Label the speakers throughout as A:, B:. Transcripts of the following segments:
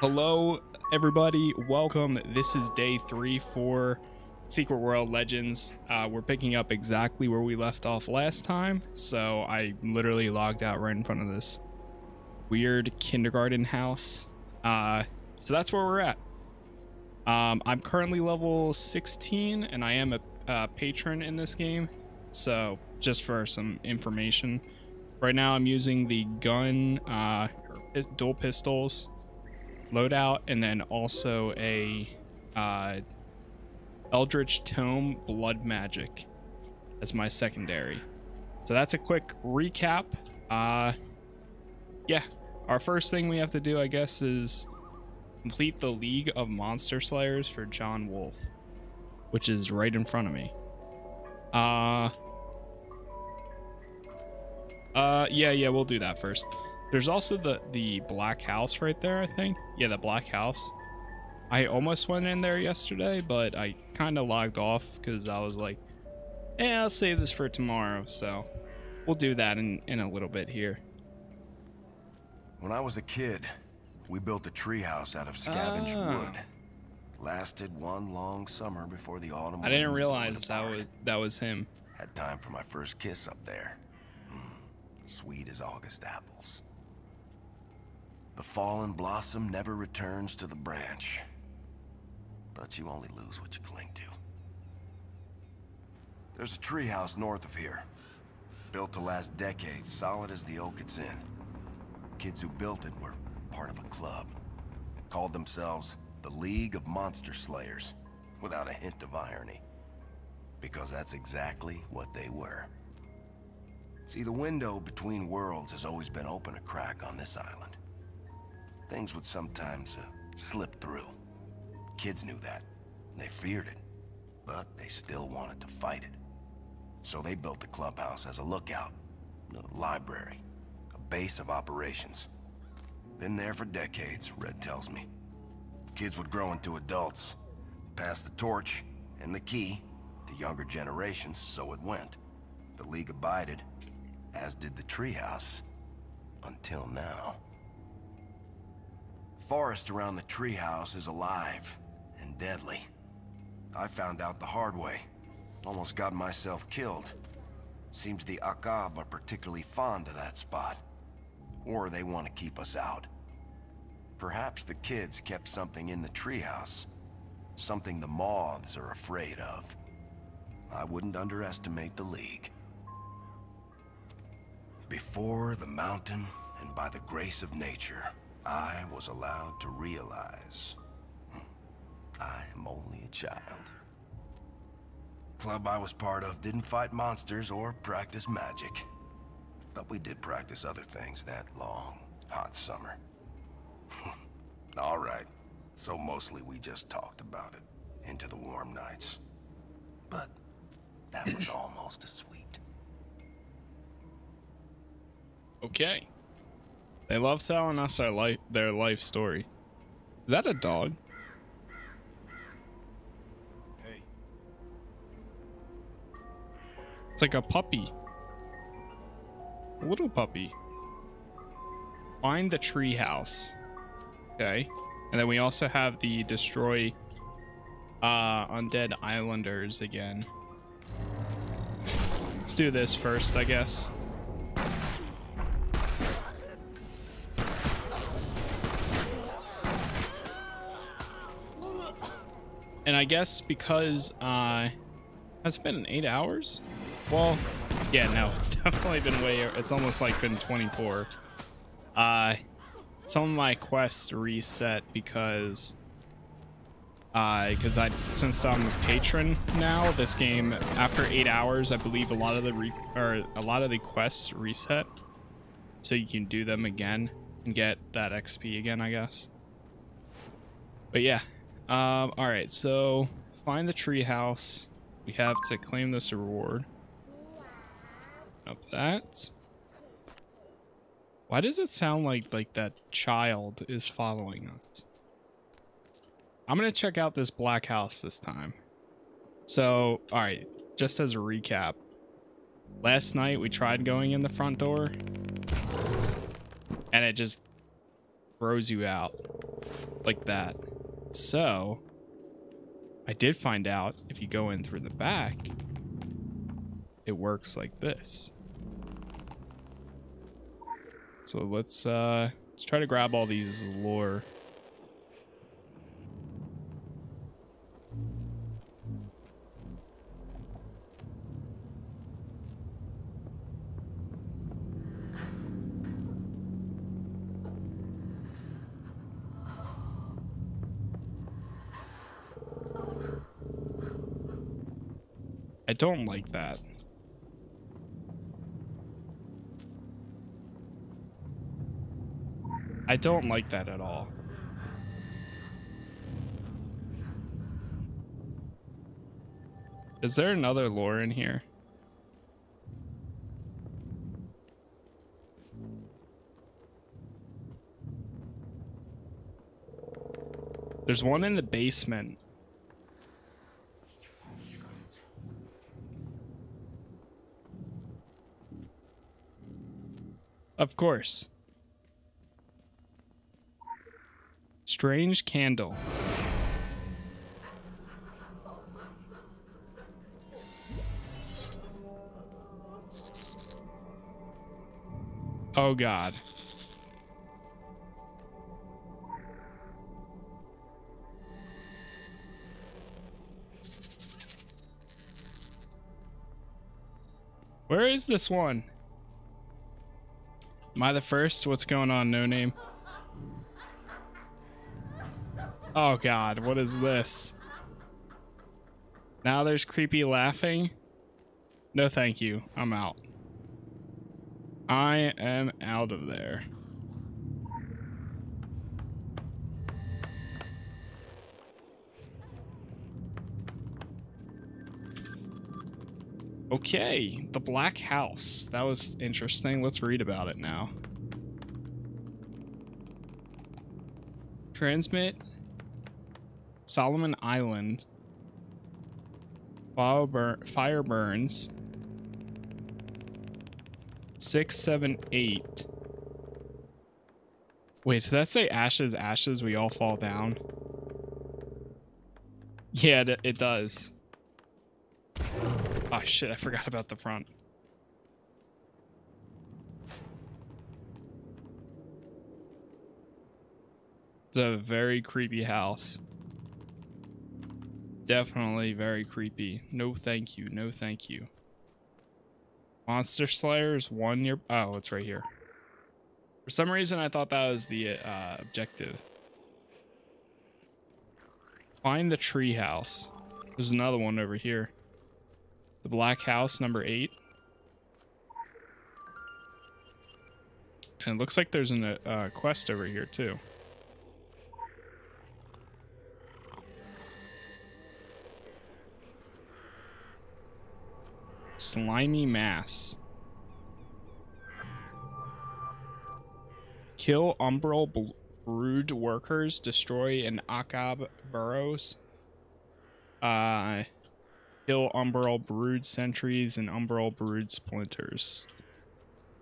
A: Hello, everybody. Welcome. This is day three for Secret World Legends. Uh, we're picking up exactly where we left off last time. So I literally logged out right in front of this weird kindergarten house. Uh, so that's where we're at. Um, I'm currently level 16 and I am a, a patron in this game. So just for some information, right now I'm using the gun, uh, dual pistols loadout, and then also a uh, Eldritch Tome Blood Magic as my secondary. So that's a quick recap. Uh, yeah, our first thing we have to do, I guess, is complete the League of Monster Slayers for John Wolf, which is right in front of me. Uh, uh, yeah, yeah, we'll do that first. There's also the, the black house right there, I think. Yeah, the black house. I almost went in there yesterday, but I kind of logged off because I was like, eh, I'll save this for tomorrow. So we'll do that in, in a little bit here.
B: When I was a kid, we built a treehouse out of scavenged
A: Ah.
B: wood. Lasted one long summer before the autumn
A: I didn't realize that was that was him.
B: Had time for my first kiss up there. Mm, sweet as August apples. The fallen blossom never returns to the branch. But you only lose what you cling to. There's a treehouse north of here. Built to last decades, solid as the oak it's in. Kids who built it were part of a club. Called themselves the League of Monster Slayers, without a hint of irony. Because that's exactly what they were. See, the window between worlds has always been open a crack on this island. Things would sometimes uh, slip through. Kids knew that. They feared it. But they still wanted to fight it. So they built the clubhouse as a lookout, a library, a base of operations. Been there for decades, Red tells me. Kids would grow into adults, pass the torch and the key to younger generations, so it went. The League abided, as did the treehouse, until now. Forest around the treehouse is alive and deadly. I found out the hard way. Almost got myself killed. Seems the Akab are particularly fond of that spot. Or they want to keep us out. Perhaps the kids kept something in the treehouse. Something the moths are afraid of. I wouldn't underestimate the League. Before the mountain, and by the grace of nature, I was allowed to realize hmm, I am only a child. Club I was part of didn't fight monsters or practice magic. But we did practice other things that long, hot summer. All right. So mostly we just talked about it into the warm nights. But that was almost as sweet.
A: Okay. They love telling us our life their life story. Is that a dog?
B: Hey,
A: It's like a puppy. A little puppy. Find the treehouse. Okay. And then we also have the destroy uh undead islanders again. Let's do this first, I guess. I guess because uh has it been eight hours? Well, yeah, no, it's definitely been way. It's almost like been 24. Uh, some of my quests reset because, uh, because I since I'm a patron now, this game after eight hours, I believe a lot of the re or a lot of the quests reset, so you can do them again and get that XP again, I guess. But yeah, um, all right, so find the treehouse. We have to claim this reward. Up that. Why does it sound like like that child is following us? I'm gonna check out this black house this time. So, all right, just as a recap, last night we tried going in the front door, and it just throws you out. like that. So, I did find out if you go in through the back, it works like this. So let's uh let's try to grab all these lore. I don't like that. I don't like that at all. Is there another lore in here? There's one in the basement. Of course. Strange candle. Oh god. Where is this one? Am I the first? What's going on, no name? Oh god, what is this? Now there's creepy laughing. No thank you. I'm out. I am out of there. Okay, the Black House. That was interesting. Let's read about it now. Transmit Solomon Island. Fire, fire burns. Six, seven, eight. Wait, did that say ashes, ashes, we all fall down? Yeah, it does. Oh shit, I forgot about the front. It's a very creepy house. Definitely very creepy. No thank you, no thank you. Monster Slayers, one near- oh, it's right here. For some reason, I thought that was the uh, objective. Find the tree house. There's another one over here. The Black House, number eight. And it looks like there's a uh, quest over here, too. Slimy Mass. Kill Umbral Brood workers, destroy an Akab burrows. Uh, kill Umbral Brood sentries and Umbral Brood splinters.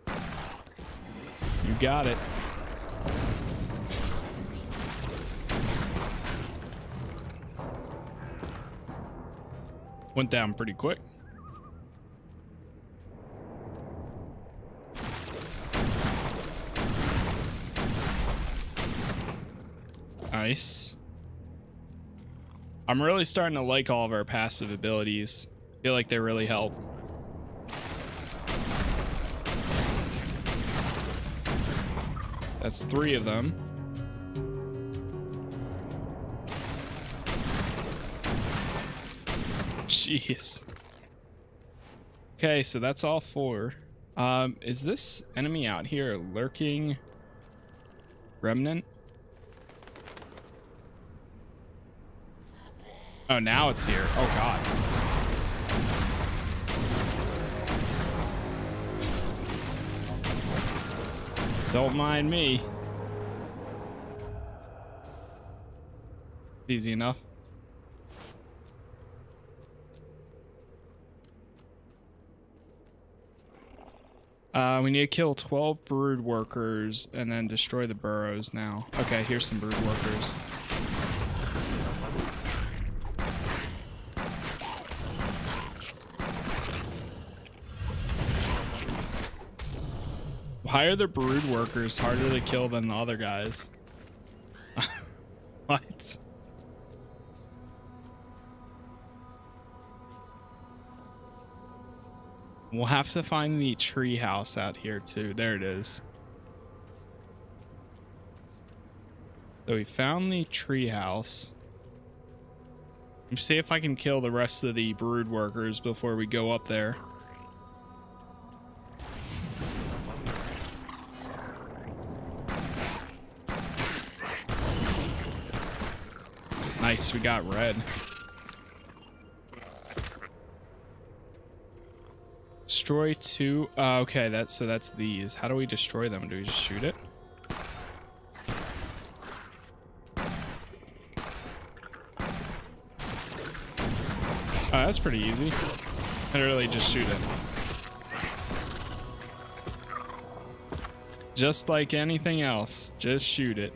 A: You got it. Went down pretty quick. Nice. I'm really starting to like all of our passive abilities. I feel like they really help. That's three of them. Jeez. Okay, so that's all four. Um, is this enemy out here lurking remnant? Oh, now it's here. Oh, God. Don't mind me. Easy enough. Uh, we need to kill 12 brood workers and then destroy the burrows now. Okay, here's some brood workers. Why are the brood workers harder to kill than the other guys? what? We'll have to find the tree house out here too. There it is. So we found the tree house. See if I can kill the rest of the brood workers before we go up there. Nice, we got red. Destroy two. Uh, okay, that's so that's these. How do we destroy them? Do we just shoot it? Oh, that's pretty easy. Literally just shoot it. Just like anything else, just shoot it.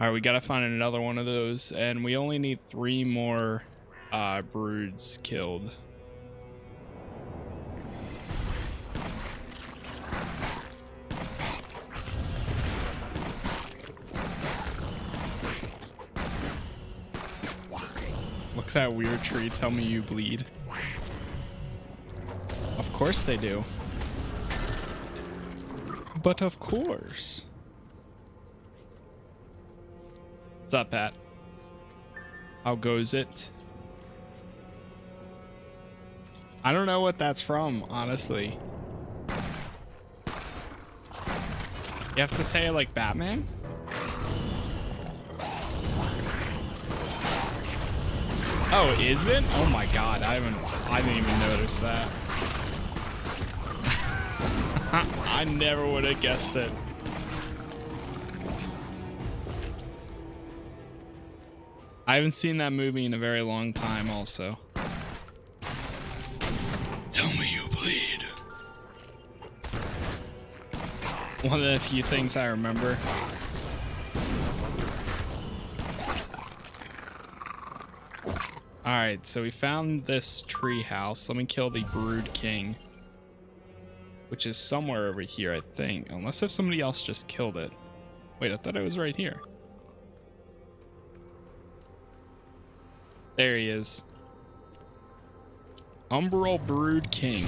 A: All right, we got to find another one of those, and we only need three more uh, broods killed. Look at that weird tree. Tell me you bleed. Of course they do. But of course. What's up, Pat? How goes it? I don't know what that's from, honestly. You have to say it like Batman? Oh, is it? Oh my god, I haven't I didn't even notice that. I never would have guessed it. I haven't seen that movie in a very long time also. Tell me you bleed. One of the few things I remember. Alright, so we found this tree house. Let me kill the Brood King. Which is somewhere over here, I think. Unless if somebody else just killed it. Wait, I thought it was right here. There he is. Umbral Brood King.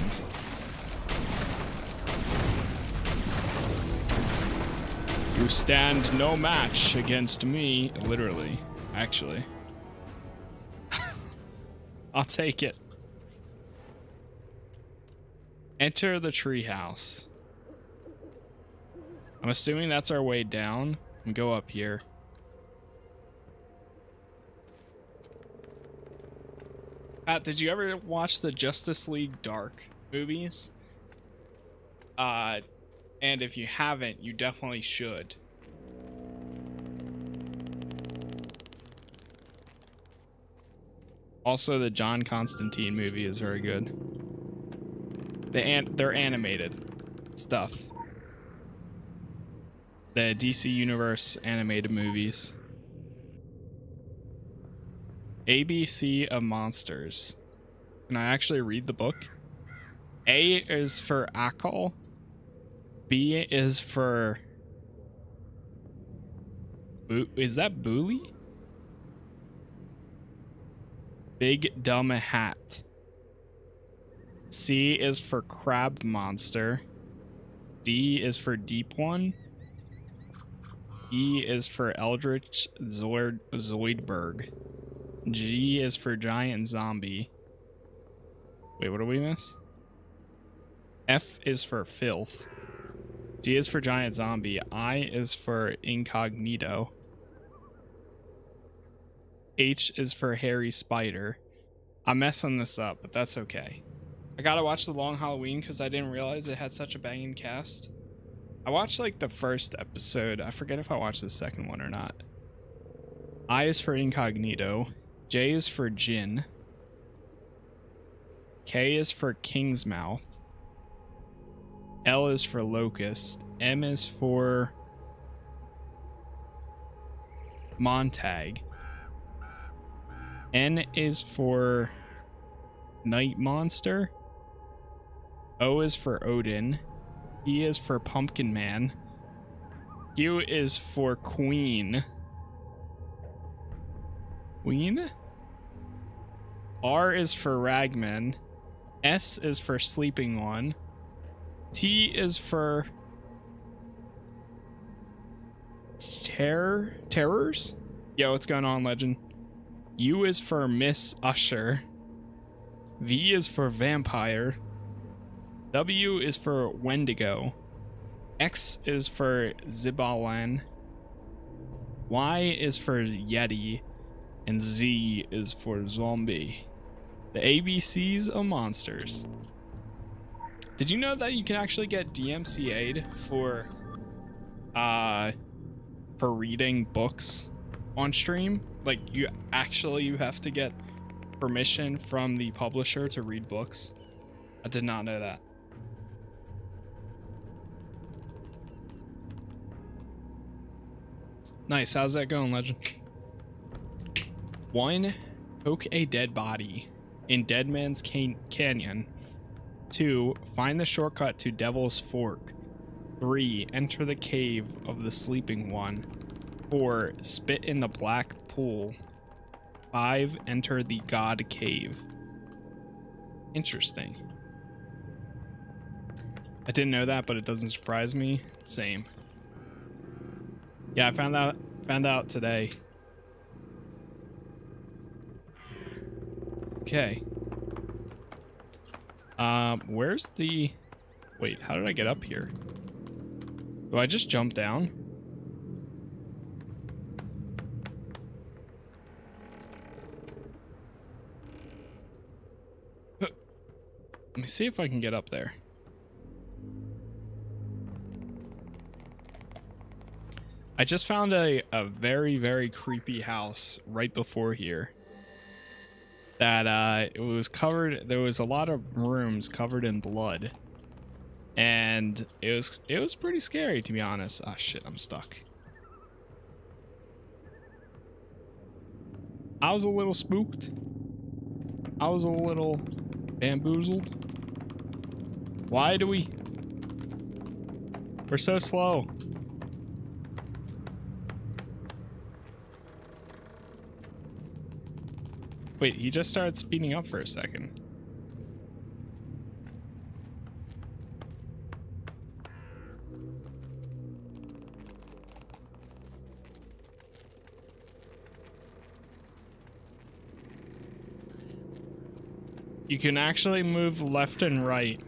A: You stand no match against me, literally, actually. I'll take it. Enter the treehouse. I'm assuming that's our way down and go up here. Pat, did you ever watch the Justice League Dark movies? Uh, and if you haven't, you definitely should. Also, the John Constantine movie is very good. They an they're animated stuff. The DC Universe animated movies. ABC of Monsters. Can I actually read the book? A is for Akal. B is for... Is that Bully? Big Dumb Hat. C is for Crab Monster. D is for Deep One. E is for Eldritch Zoid Zoidberg. G is for giant zombie. Wait, what do we miss? F is for filth. G is for giant zombie. I is for incognito. H is for hairy spider. I'm messing this up, but that's okay. I gotta watch The Long Halloween because I didn't realize it had such a banging cast. I watched like the first episode. I forget if I watched the second one or not. I is for incognito. J is for Jinn. K is for Kingsmouth. L is for Locust. M is for Montag. N is for Night Monster. O is for Odin. E is for Pumpkin Man. Q is for Queen. Queen? R is for Ragman. S is for Sleeping One. T is for Terror Terrors? Yo, what's going on, legend? U is for Miss Usher. V is for Vampire. W is for Wendigo. X is for Zibalan. Y is for Yeti. And Z is for Zombie. The ABCs of monsters. Did you know that you can actually get DMCA'd for uh for reading books on stream? Like you actually you have to get permission from the publisher to read books. I did not know that. Nice. How's that going, Legend? One, poke a dead body in Dead Man's Can- Canyon. Two, find the shortcut to Devil's Fork. Three, enter the cave of the Sleeping One. Four, spit in the black pool. Five, enter the God Cave. Interesting. I didn't know that, but it doesn't surprise me. Same. Yeah, I found out found out today. Okay. Um, where's the Wait, how did I get up here? Do I just jump down? Let me see if I can get up there. I just found a, a very, very creepy house right before here. That uh, it was covered, there was a lot of rooms covered in blood. And it was it was pretty scary to be honest. Ah shit, I'm stuck. I was a little spooked. I was a little bamboozled. Why do we... We're so slow. Wait, he just started speeding up for a second. You can actually move left and right.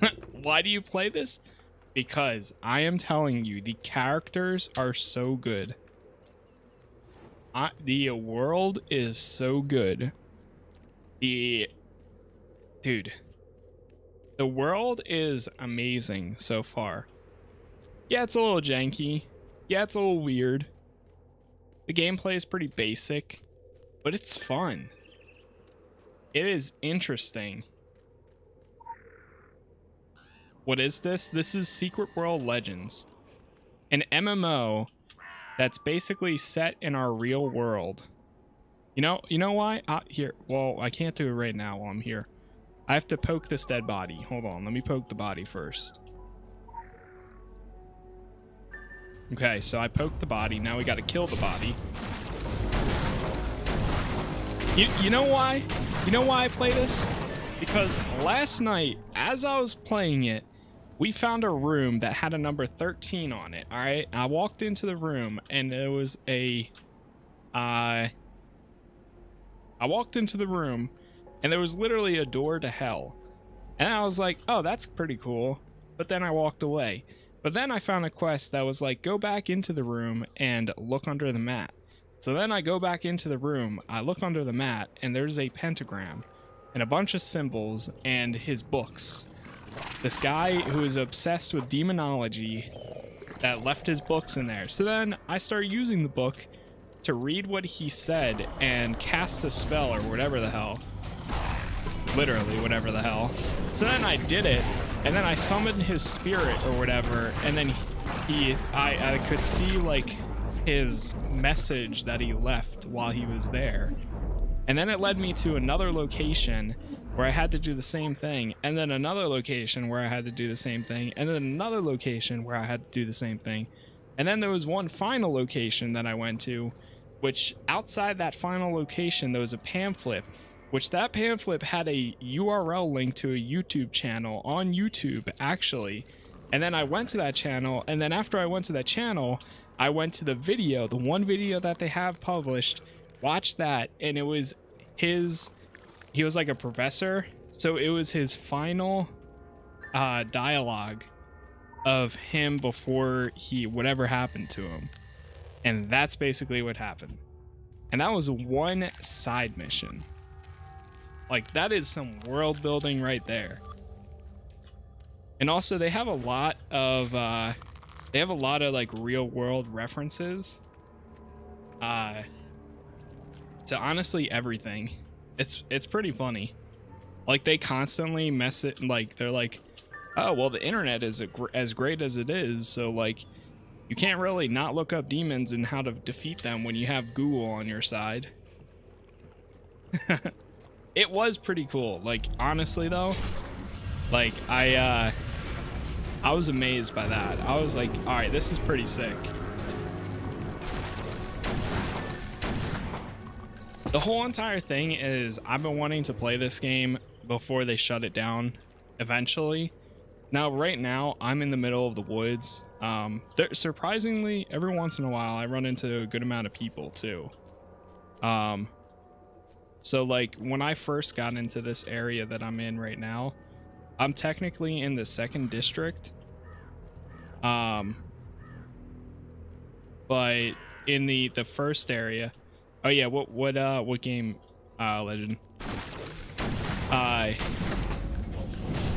A: Why do you play this? Because I am telling you, the characters are so good. I, the world is so good. The dude, the world is amazing so far. Yeah, it's a little janky. Yeah, it's a little weird. The gameplay is pretty basic, but it's fun. It is interesting. What is this? This is Secret World Legends, an MMO that's basically set in our real world. You know, you know why? Uh, here, well, I can't do it right now while I'm here. I have to poke this dead body. Hold on, let me poke the body first. Okay, so I poked the body. Now we got to kill the body. You, you know why? You know why I play this? Because last night, as I was playing it, we found a room that had a number 13 on it. All right. I walked into the room and there was a, uh, I walked into the room and there was literally a door to hell. And I was like, oh, that's pretty cool. But then I walked away. But then I found a quest that was like, go back into the room and look under the mat. So then I go back into the room, I look under the mat, and there's a pentagram and a bunch of symbols and his books. This guy who is obsessed with demonology that left his books in there. So then I started using the book to read what he said and cast a spell or whatever the hell. Literally, whatever the hell. So then I did it, and then I summoned his spirit or whatever, and then he, I, I could see like his message that he left while he was there. And then it led me to another location where I had to do the same thing, and then another location where I had to do the same thing, and then another location where I had to do the same thing. And then there was one final location that I went to, which outside that final location, there was a pamphlet, which that pamphlet had a URL link to a YouTube channel on YouTube, actually. And then I went to that channel, and then after I went to that channel, I went to the video, the one video that they have published, watched that, and it was his he was like a professor. So it was his final uh dialogue of him before he whatever happened to him. And that's basically what happened. And that was one side mission. Like that is some world building right there. And also they have a lot of uh they have a lot of like real world references. Uh to honestly everything it's it's pretty funny. Like they constantly mess it like they're like, oh well, the internet is gr as great as it is, so like you can't really not look up demons and how to defeat them when you have Google on your side. it was pretty cool. Like honestly though, like I uh I was amazed by that. I was like, all right, this is pretty sick. The whole entire thing is I've been wanting to play this game before they shut it down eventually. Now, right now, I'm in the middle of the woods. Um, surprisingly, every once in a while, I run into a good amount of people too. Um, so like when I first got into this area that I'm in right now, I'm technically in the second district. Um, but in the the first area, Oh yeah, what what uh what game uh legend? Uh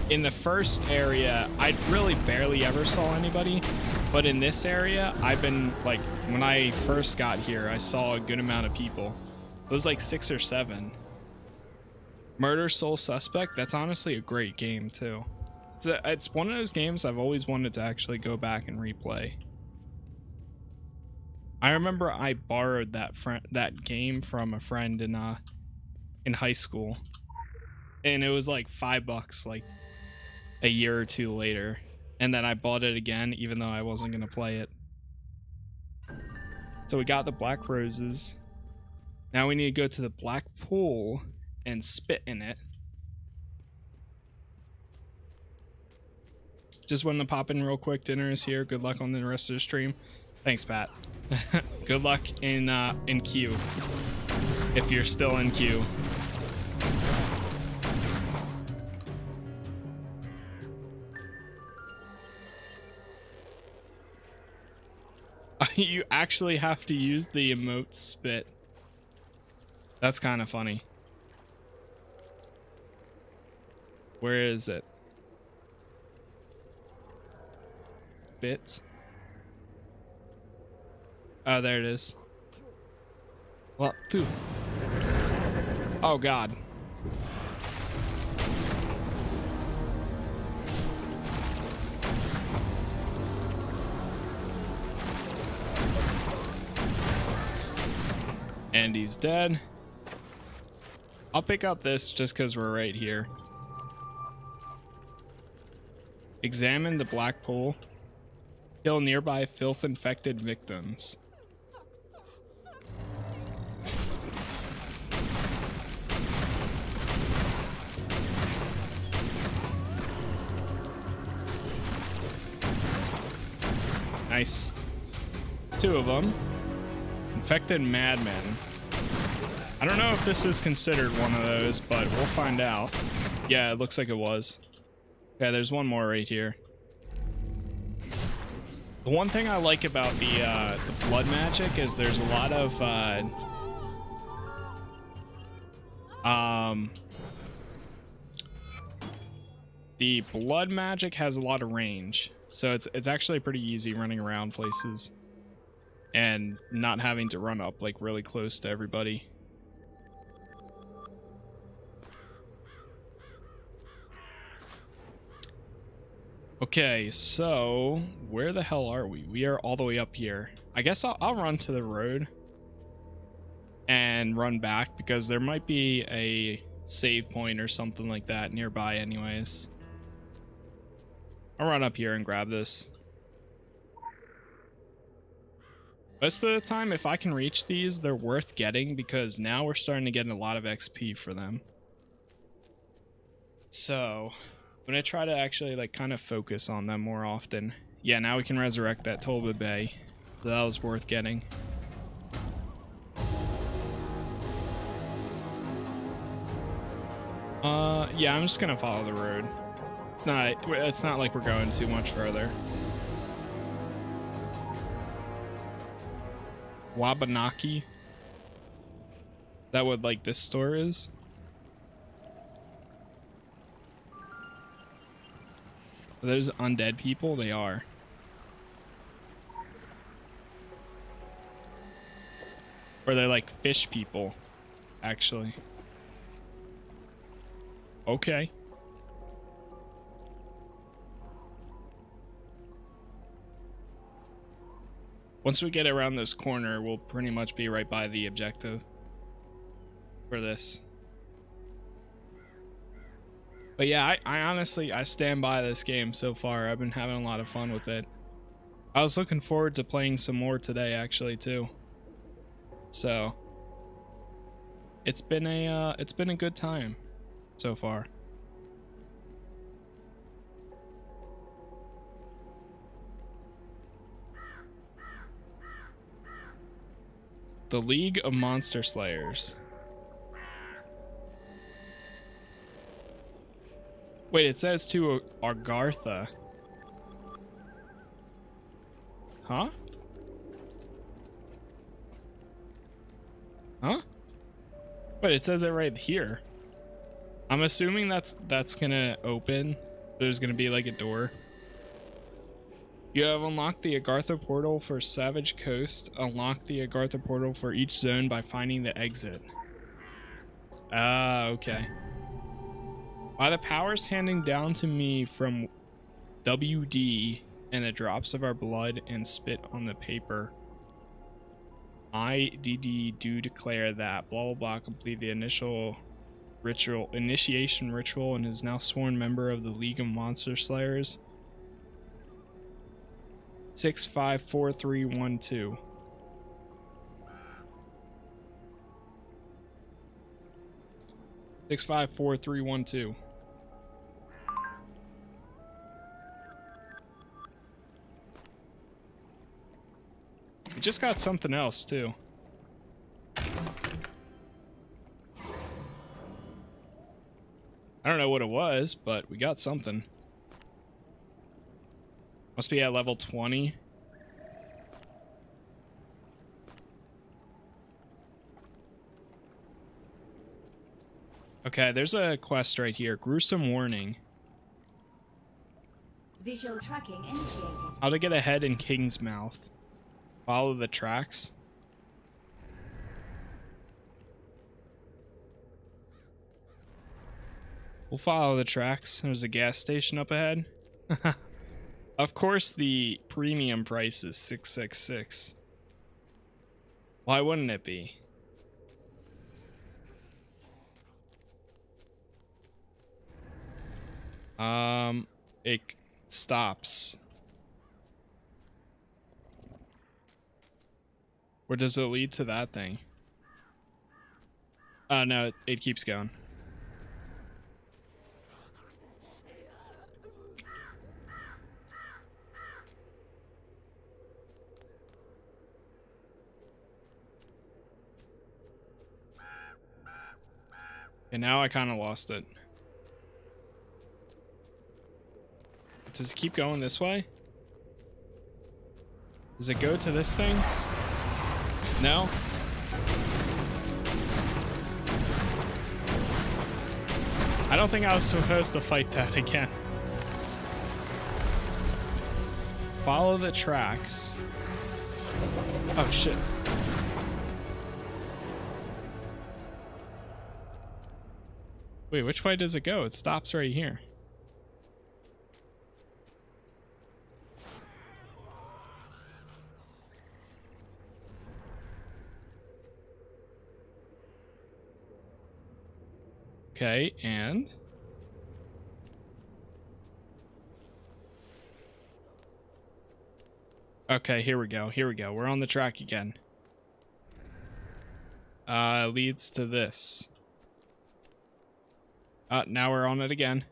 A: in the first area, I really barely ever saw anybody, but in this area, I've been like when I first got here, I saw a good amount of people. It was like 6 or 7. Murder Soul Suspect, that's honestly a great game too. It's a, it's one of those games I've always wanted to actually go back and replay. I remember I borrowed that friend that game from a friend in uh in high school. And it was like 5 bucks like a year or two later. And then I bought it again even though I wasn't going to play it. So we got the black roses. Now we need to go to the black pool and spit in it. Just wanted to pop in real quick. Dinner is here. Good luck on the rest of the stream. Thanks, Pat. Good luck in uh, in queue. If you're still in queue. you actually have to use the emote spit. That's kind of funny. Where is it? Bits. Oh, there it is. Well, two. Oh, God. And he's dead. I'll pick up this just because we're right here. Examine the black pool. Kill nearby filth-infected victims. Nice. two of them. Infected Madman. I don't know if this is considered one of those, but we'll find out. Yeah, it looks like it was. Yeah, there's one more right here. The one thing I like about the, uh, the blood magic is there's a lot of, uh, um, The blood magic has a lot of range, so it's it's actually pretty easy running around places and not having to run up like really close to everybody. Okay, so where the hell are we? We are all the way up here. I guess I'll, I'll run to the road and run back because there might be a save point or something like that nearby anyways. I'll run up here and grab this. Most of the time, if I can reach these, they're worth getting because now we're starting to get a lot of XP for them. So, I'm gonna try to actually like kind of focus on them more often. Yeah, now we can resurrect that Tolba Bay. So that was worth getting. Uh, yeah, I'm just gonna follow the road. It's not, it's not like we're going too much further. Wabanaki? That what like this store is? Are those undead people? They are. Or they're like fish people, actually. Okay. Once we get around this corner, we'll pretty much be right by the objective for this. But yeah, I, I honestly, I stand by this game so far. I've been having a lot of fun with it. I was looking forward to playing some more today, actually, too. So, it's been a, uh, it's been a good time so far. The League of Monster Slayers. Wait, it says to Agartha. Huh? Huh? But it says it right here. I'm assuming that's that's gonna open. There's gonna be like a door. You have unlocked the Agartha portal for Savage Coast. Unlock the Agartha portal for each zone by finding the exit. Ah, okay. By the powers handing down to me from WD and the drops of our blood and spit on the paper, I, DD, do declare that blah blah blah complete the initial ritual initiation ritual and is now sworn member of the League of Monster Slayers. Six five four three one two. Six five four three one two. We just got something else, too. I don't know what it was, but we got something. Must be at level 20. Okay, there's a quest right here. Gruesome warning.
C: Visual tracking initiated.
A: How to get ahead in Kingsmouth. Follow the tracks. We'll follow the tracks. There's a gas station up ahead. of course the premium price is 666. Why wouldn't it be? Um, it stops. Or does it lead to that thing? Oh, no, it, it keeps going. And now I kind of lost it. Does it keep going this way? Does it go to this thing? No? I don't think I was supposed to fight that again. Follow the tracks. Oh shit. Wait, which way does it go? It stops right here. Okay, and Okay, here we go. Here we go. We're on the track again. Uh, leads to this. Uh, now we're on it again.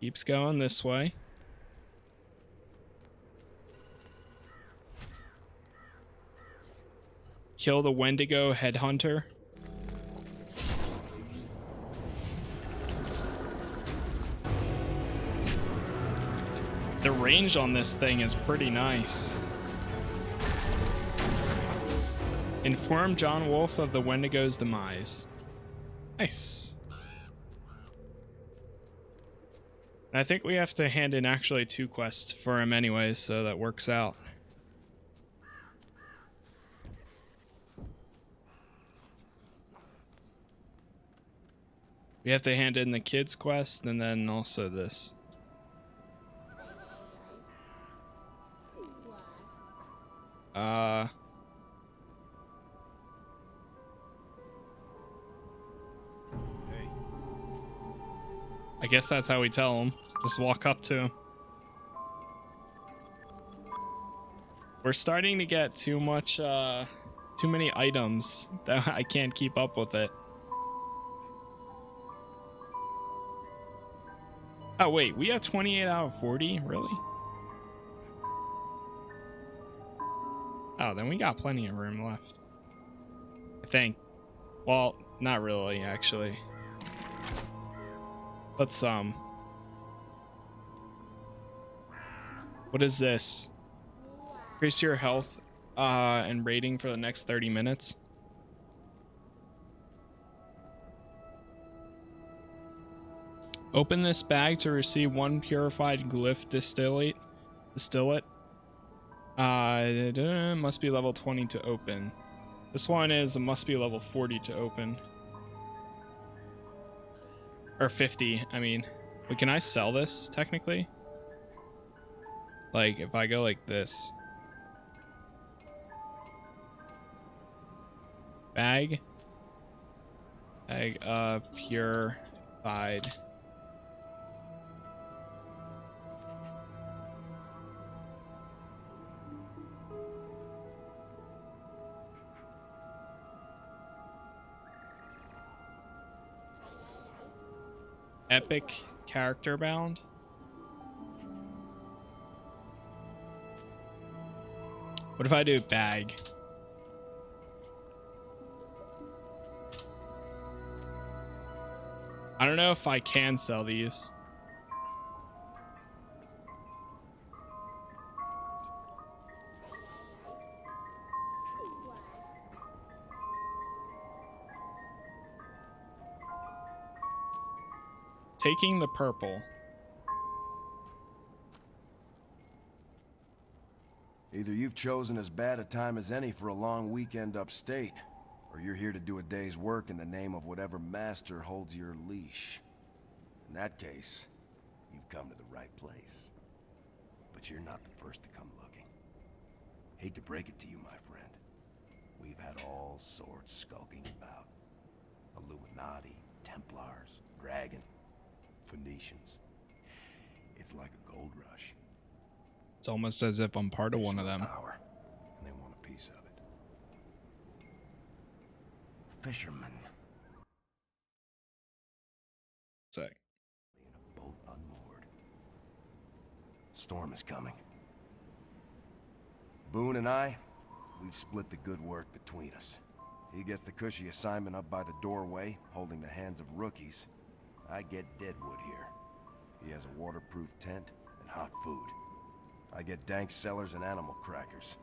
A: Keeps going this way. Kill the Wendigo headhunter. The range on this thing is pretty nice. Inform John Wolf of the Wendigo's demise. Nice. I think we have to hand in actually two quests for him anyways, so that works out. We have to hand in the kids quest and then also this. Uh I guess that's how we tell him. Just walk up to him. We're starting to get too much, uh, too many items that I can't keep up with it. Oh, wait, we have 28 out of 40? Really? Oh, then we got plenty of room left. I think. Well, not really, actually. Let's, um... What is this? Increase your health uh, and rating for the next 30 minutes. Open this bag to receive one purified glyph distillate. Distillate. Uh, must be level 20 to open. This one is must be level 40 to open. Or 50, I mean. Can I sell this, technically? Like, if I go like this. Bag. Bag, uh, purified. Epic character bound. What if I do bag? I don't know if I can sell these. Taking the purple.
B: Either you've chosen as bad a time as any for a long weekend upstate, or you're here to do a day's work in the name of whatever master holds your leash. In that case, you've come to the right place. But you're not the first to come looking. Hate to break it to you, my friend. We've had all sorts skulking about. Illuminati, Templars, Dragon, Phoenicians. It's like a gold rush.
A: It's almost as if I'm part of one of them.
B: Power, and they want a piece of it. Fishermen
A: Say.
B: in a boat unmoored. Storm is coming. Boone and I, we've split the good work between us. He gets the cushy assignment up by the doorway, holding the hands of rookies. I get Deadwood here. He has a waterproof tent and hot food. I get dank cellars and animal crackers.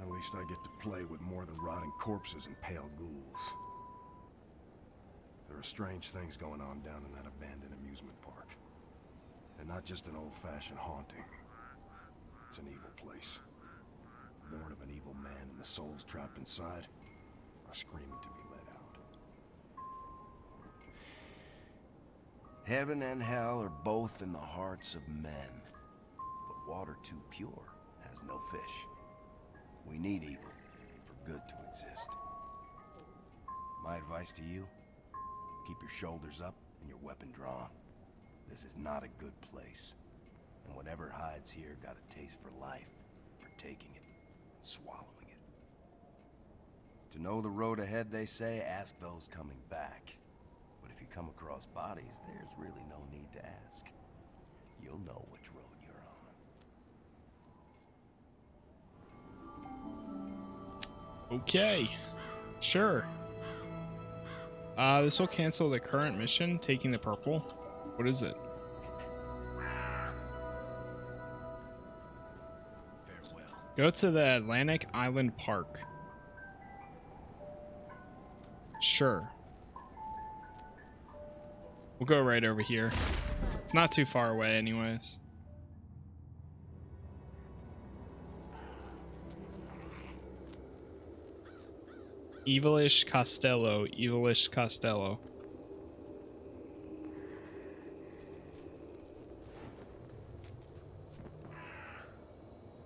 B: At least I get to play with more than rotting corpses and pale ghouls. There are strange things going on down in that abandoned amusement park. And not just an old-fashioned haunting. It's an evil place. Born of an evil man and the souls trapped inside are screaming to be Heaven and hell are both in the hearts of men. But water too pure has no fish. We need evil for good to exist. My advice to you, keep your shoulders up and your weapon drawn. This is not a good place. And whatever hides here got a taste for life, for taking it, and swallowing it. To know the road ahead, they say, ask those coming back. But if you come across bodies, there's really no need to ask. You'll know which road you're on.
A: Okay. Sure. Uh, this will cancel the current mission, taking the purple. What is it?
B: Farewell.
A: Go to the Atlantic Island Park. Sure. We'll go right over here. It's not too far away anyways. Evilish Costello, Evilish Costello.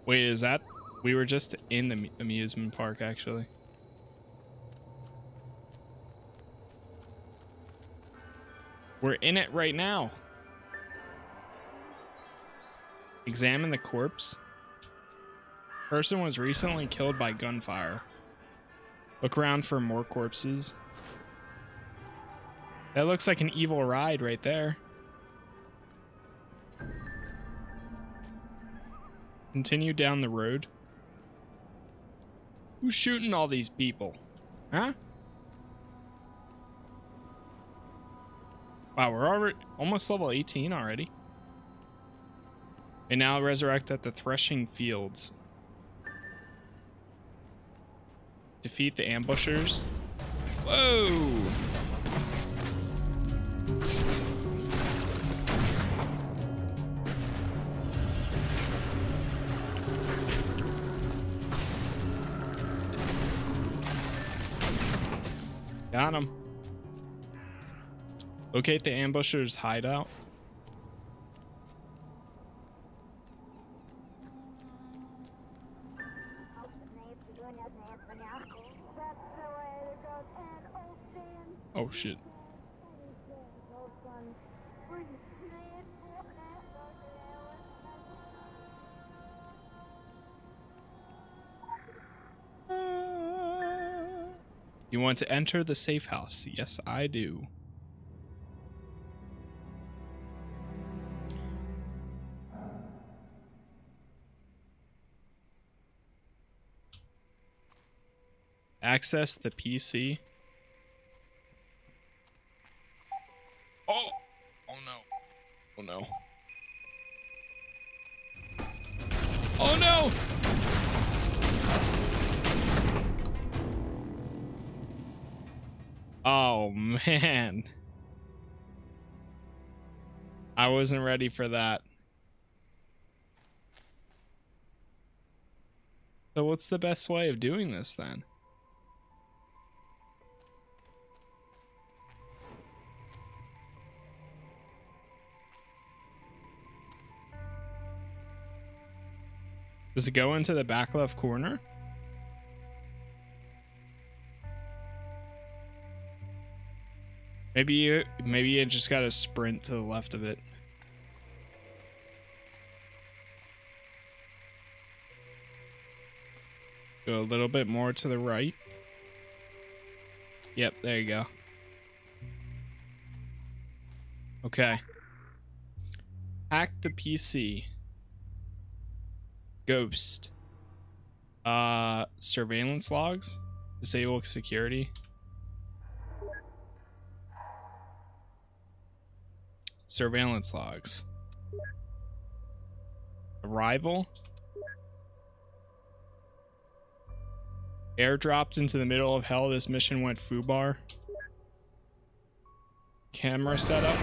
A: Wait, is that we were just in the amusement park actually? We're in it right now. Examine the corpse. Person was recently killed by gunfire. Look around for more corpses. That looks like an evil ride right there. Continue down the road. Who's shooting all these people? Huh? Wow, we're already almost level 18 already. And now resurrect at the threshing fields. Defeat the ambushers. Whoa! Got him. Locate the ambusher's hideout. Oh shit. You want to enter the safe house? Yes, I do. Access the PC. Oh! Oh no. Oh no. Oh no! Oh man. I wasn't ready for that. So what's the best way of doing this then? Does it go into the back left corner? Maybe you maybe you just gotta sprint to the left of it. Go a little bit more to the right. Yep, there you go. Okay. Hack the PC. Ghost. Uh, surveillance logs. Disable security. Surveillance logs. Arrival. Airdropped into the middle of hell. This mission went foobar. camera setup.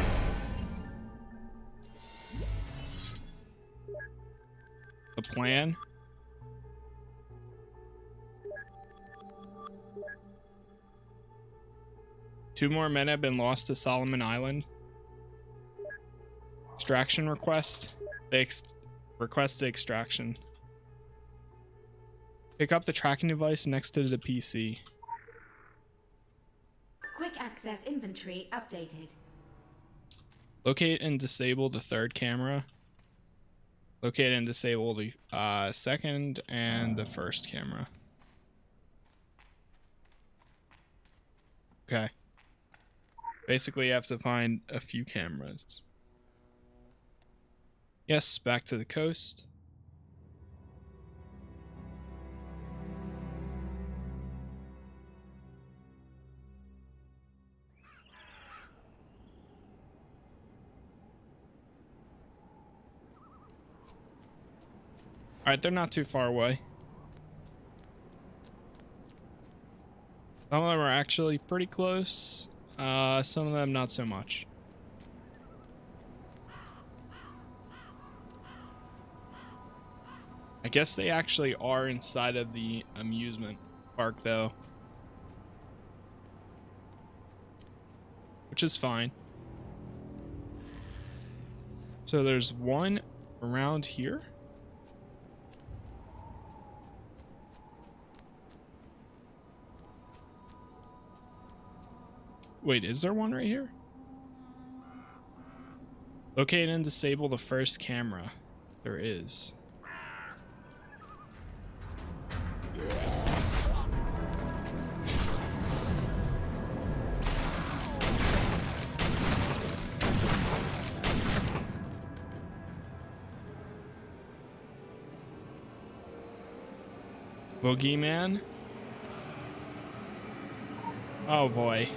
A: The plan. Two more men have been lost to Solomon Island. Extraction request. They ex request the extraction. Pick up the tracking device next to the PC.
C: Quick access inventory updated.
A: Locate and disable the third camera. Locate and disable the uh, second and the first camera. Okay. Basically, you have to find a few cameras. Yes, back to the coast. Alright, they're not too far away. Some of them are actually pretty close. Uh, some of them not so much. I guess they actually are inside of the amusement park though. Which is fine. So there's one around here. Wait, is there one right here? Locate and disable the first camera. There is. Boogeyman? Oh boy.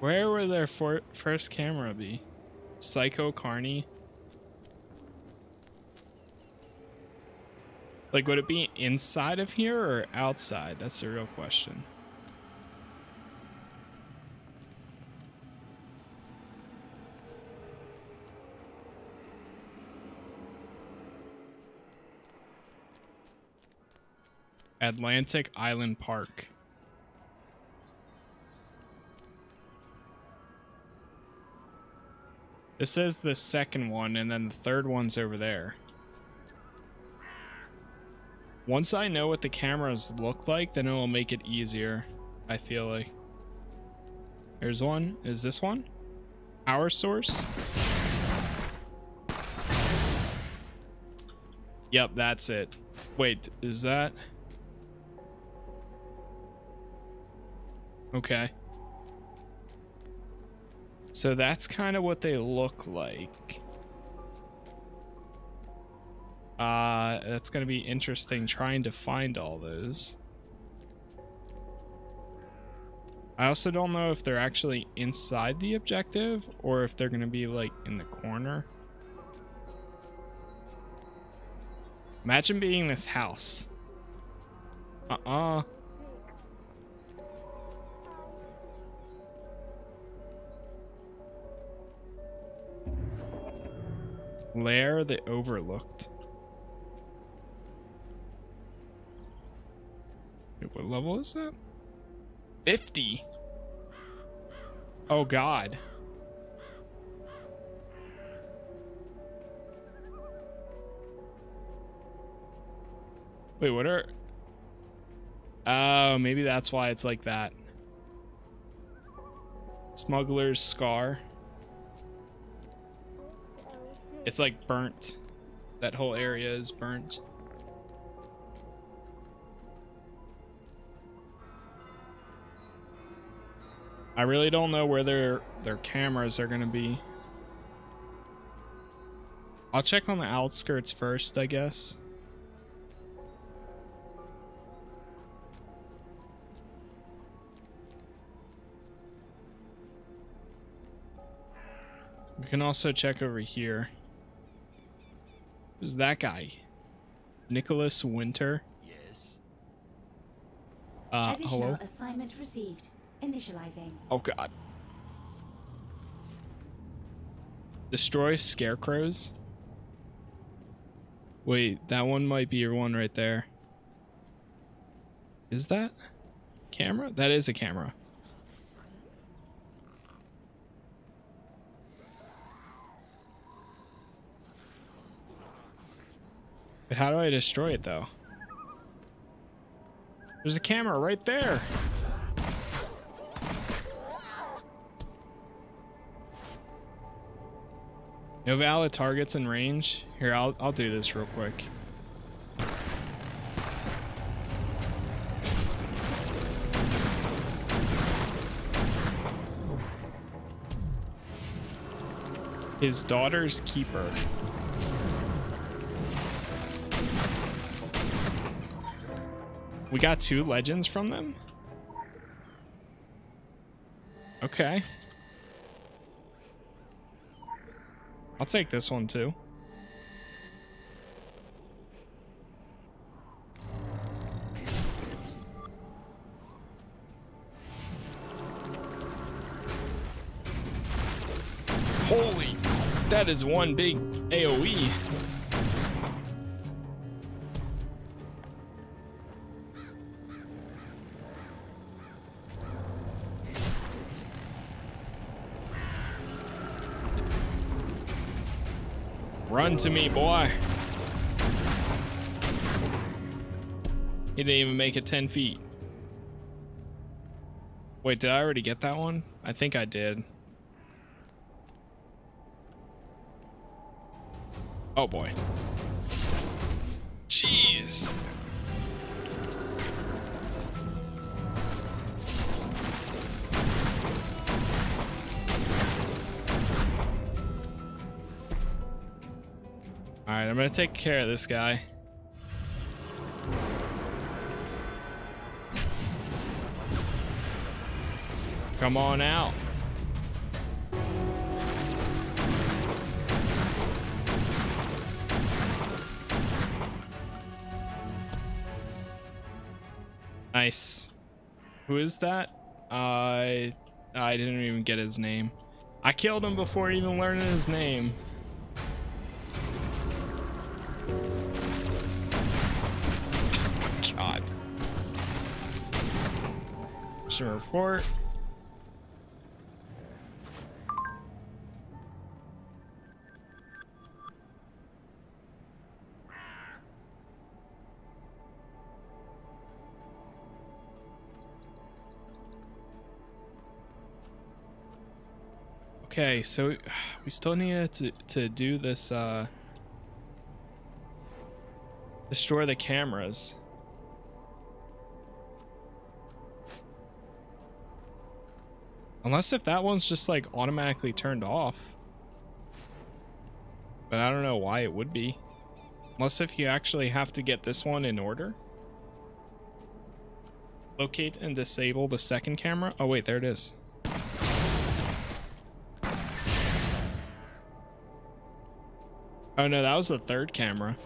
A: Where would their first camera be? Psycho Carney? Like, would it be inside of here or outside? That's the real question. Atlantic Island Park. This is the second one, and then the third one's over there. Once I know what the cameras look like, then it will make it easier, I feel like. There's one. Is this one? Power source? Yep, that's it. Wait, is that... Okay. So that's kind of what they look like. Uh, that's going to be interesting trying to find all those. I also don't know if they're actually inside the objective or if they're going to be like in the corner. Imagine being this house. Uh-uh. Lair they Overlooked. Wait, what level is that? 50. Oh god. Wait, what are... Oh, maybe that's why it's like that. Smuggler's Scar. It's like burnt. That whole area is burnt. I really don't know where their their cameras are going to be. I'll check on the outskirts first, I guess. We can also check over here. Who's that guy? Nicholas Winter?
B: Yes.
A: Uh,
C: Additional
A: hello?
C: assignment received. Initializing.
A: Oh god. Destroy scarecrows? Wait, that one might be your one right there. Is that camera? That is a camera. But how do I destroy it though? There's a camera right there. No valid targets in range. Here, I'll I'll do this real quick. His daughter's keeper. We got two legends from them? Okay. I'll take this one too. Holy, that is one big. AoE. To me, boy. He didn't even make it 10 feet. Wait, did I already get that one? I think I did. Oh boy. Jeez. Alright, I'm gonna take care of this guy. Come on out. Nice. Who is that? I I didn't even get his name. I killed him before even learning his name. Mission report. Okay, so we still need to to do this uh destroy the cameras. Unless if that one's just like automatically turned off. But I don't know why it would be. Unless if you actually have to get this one in order. Locate and disable the second camera. Oh wait, there it is. Oh no, that was the third camera.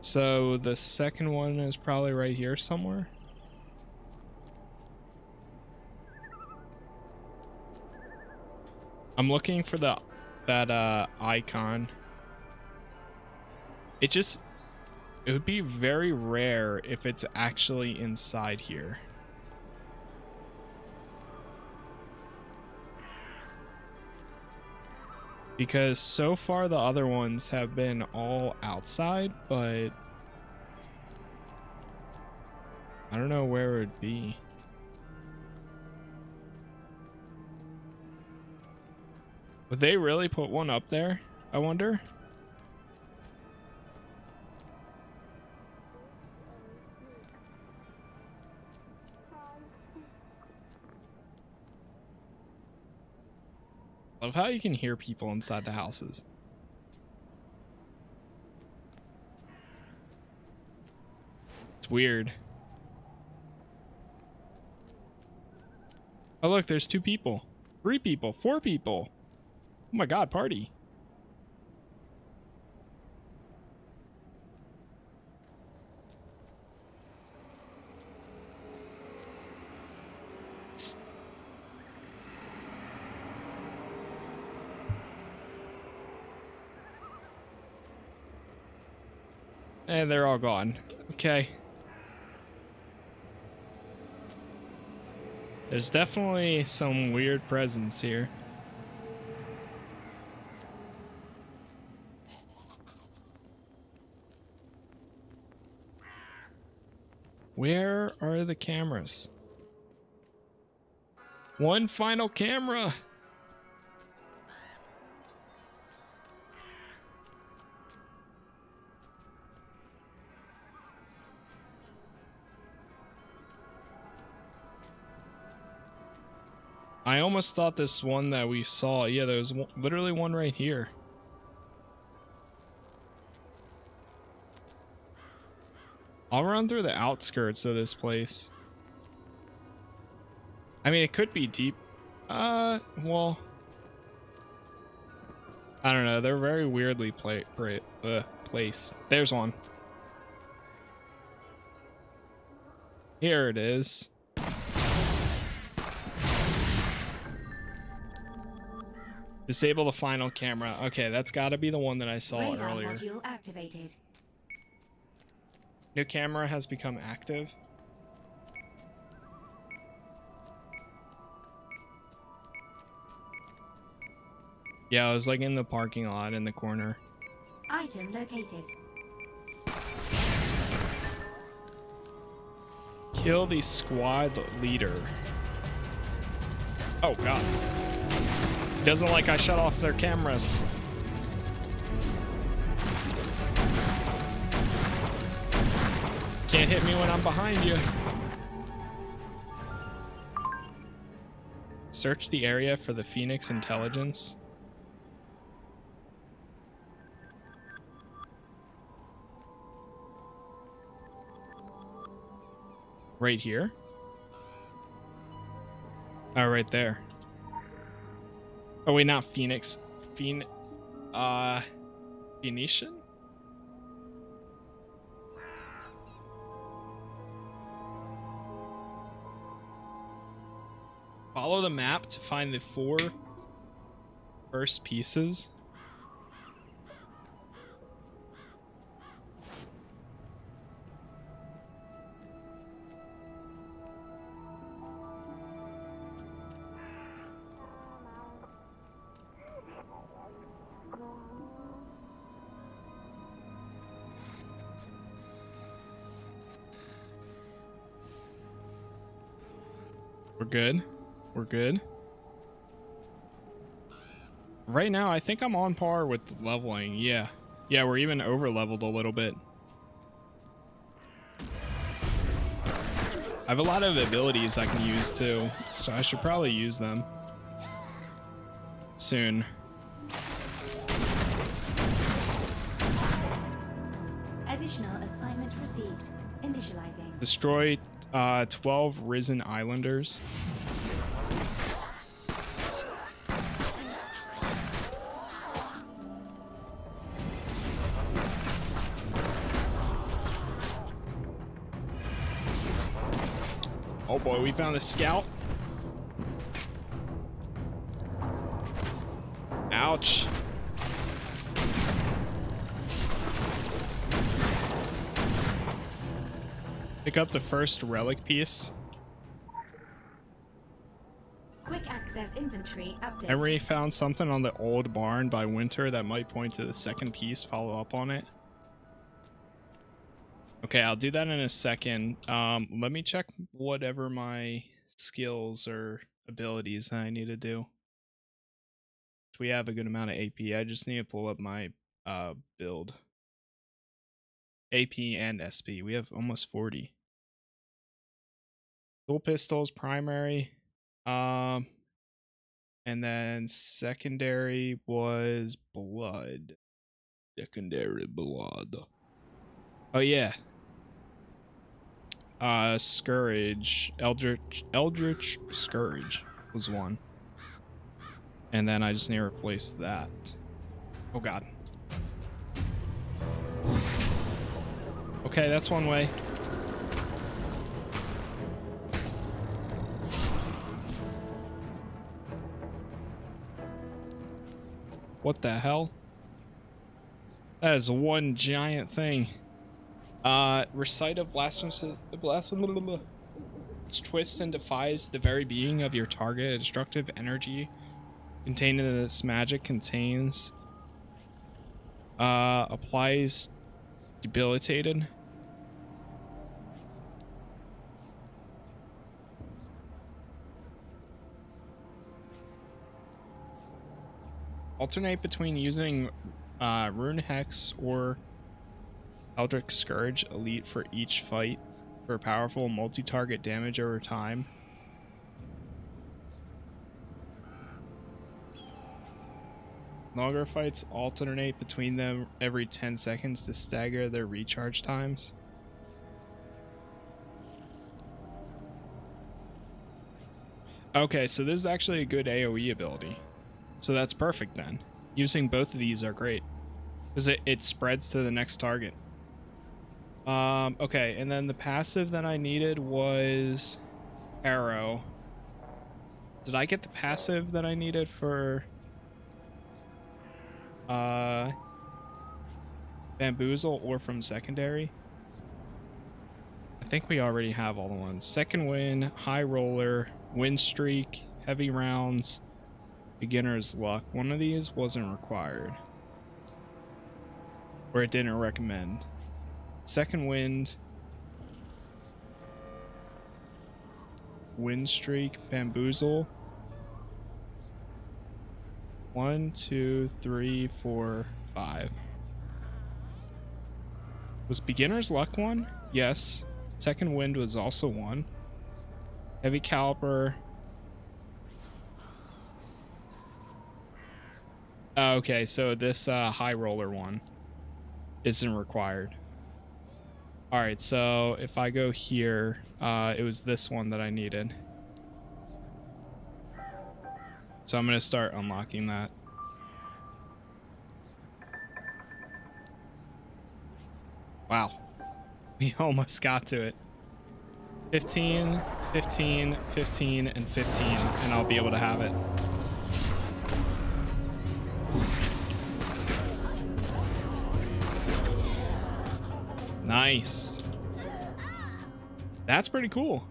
A: So the second one is probably right here somewhere. I'm looking for the that uh icon. It just it would be very rare if it's actually inside here. Because so far the other ones have been all outside, but I don't know where it would be. Would they really put one up there? I wonder. Love how you can hear people inside the houses. It's weird. Oh look, there's two people. Three people. Four people. Oh my god, party. And they're all gone. Okay. There's definitely some weird presence here. Where are the cameras? One final camera. I almost thought this one that we saw, yeah, there was literally one right here. I'll run through the outskirts of this place. I mean, it could be deep. Uh, well, I don't know. They're very weirdly pla uh, placed. There's one. Here it is. Disable the final camera. Okay, that's got to be the one that I saw
C: Radar
A: earlier.
C: module activated.
A: New camera has become active. Yeah, I was like in the parking lot in the corner.
C: Item located.
A: Kill the squad leader. Oh god. Doesn't like I shut off their cameras. Can't hit me when I'm behind you. Search the area for the Phoenix intelligence. Right here? Oh, right there. Oh, wait, not Phoenix. Phoen... Uh... Phoenician? Follow the map to find the four first pieces. We're good. We're good. Right now, I think I'm on par with leveling. Yeah. Yeah, we're even over leveled a little bit. I have a lot of abilities I can use too, so I should probably use them soon.
C: Additional assignment received. Initializing.
A: Destroy uh, 12 Risen Islanders. We found a scout. Ouch. Pick up the first relic piece.
C: Quick access inventory update.
A: Emery found something on the old barn by Winter that might point to the second piece. Follow up on it. Okay, I'll do that in a second. Um, let me check whatever my skills or abilities that I need to do. We have a good amount of AP. I just need to pull up my uh, build. AP and SP. We have almost 40. Dual pistols, primary. Um, and then secondary was blood. Secondary blood. Oh yeah. Uh, Scourge, Eldritch, Eldritch Scourge was one. And then I just need to replace that. Oh god. Okay, that's one way. What the hell? That is one giant thing. Uh, recite a blasphemous, blasphemous twists and defies the very being of your target. A destructive energy contained in this magic contains uh, applies debilitated. Alternate between using uh, Rune Hex or Eldritch Scourge Elite for each fight for powerful multi-target damage over time. Longer fights alternate between them every 10 seconds to stagger their recharge times. Okay, so this is actually a good AoE ability. So that's perfect then. Using both of these are great. Because it, it spreads to the next target. Um, okay, and then the passive that I needed was Arrow. Did I get the passive that I needed for uh Bamboozle or from secondary? I think we already have all the ones. Second Wind, High Roller, win Streak, Heavy Rounds, Beginner's Luck. One of these wasn't required. Or it didn't recommend. Second Wind, Wind Streak, Bamboozle. One, two, three, four, five. Was Beginner's Luck one? Yes. Second Wind was also one. Heavy Caliber. Oh, okay, so this uh, High Roller one isn't required. Alright, so if I go here, uh, it was this one that I needed. So I'm going to start unlocking that. Wow. We almost got to it. 15, 15, 15, and 15, and I'll be able to have it. Nice. That's pretty cool.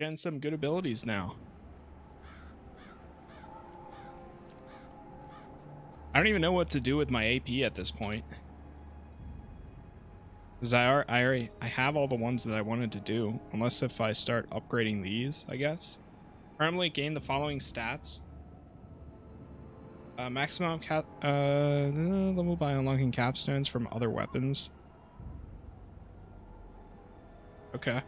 A: Getting some good abilities now. I don't even know what to do with my AP at this point. Because I, I already I have all the ones that I wanted to do. Unless if I start upgrading these, I guess. Permanently gain the following stats. Uh, maximum cap uh, level by unlocking capstones from other weapons. Okay.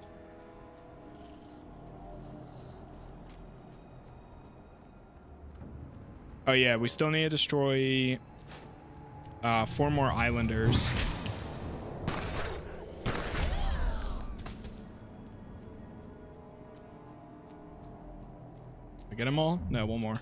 A: Oh yeah, we still need to destroy uh, four more islanders. I get them all? No, one more.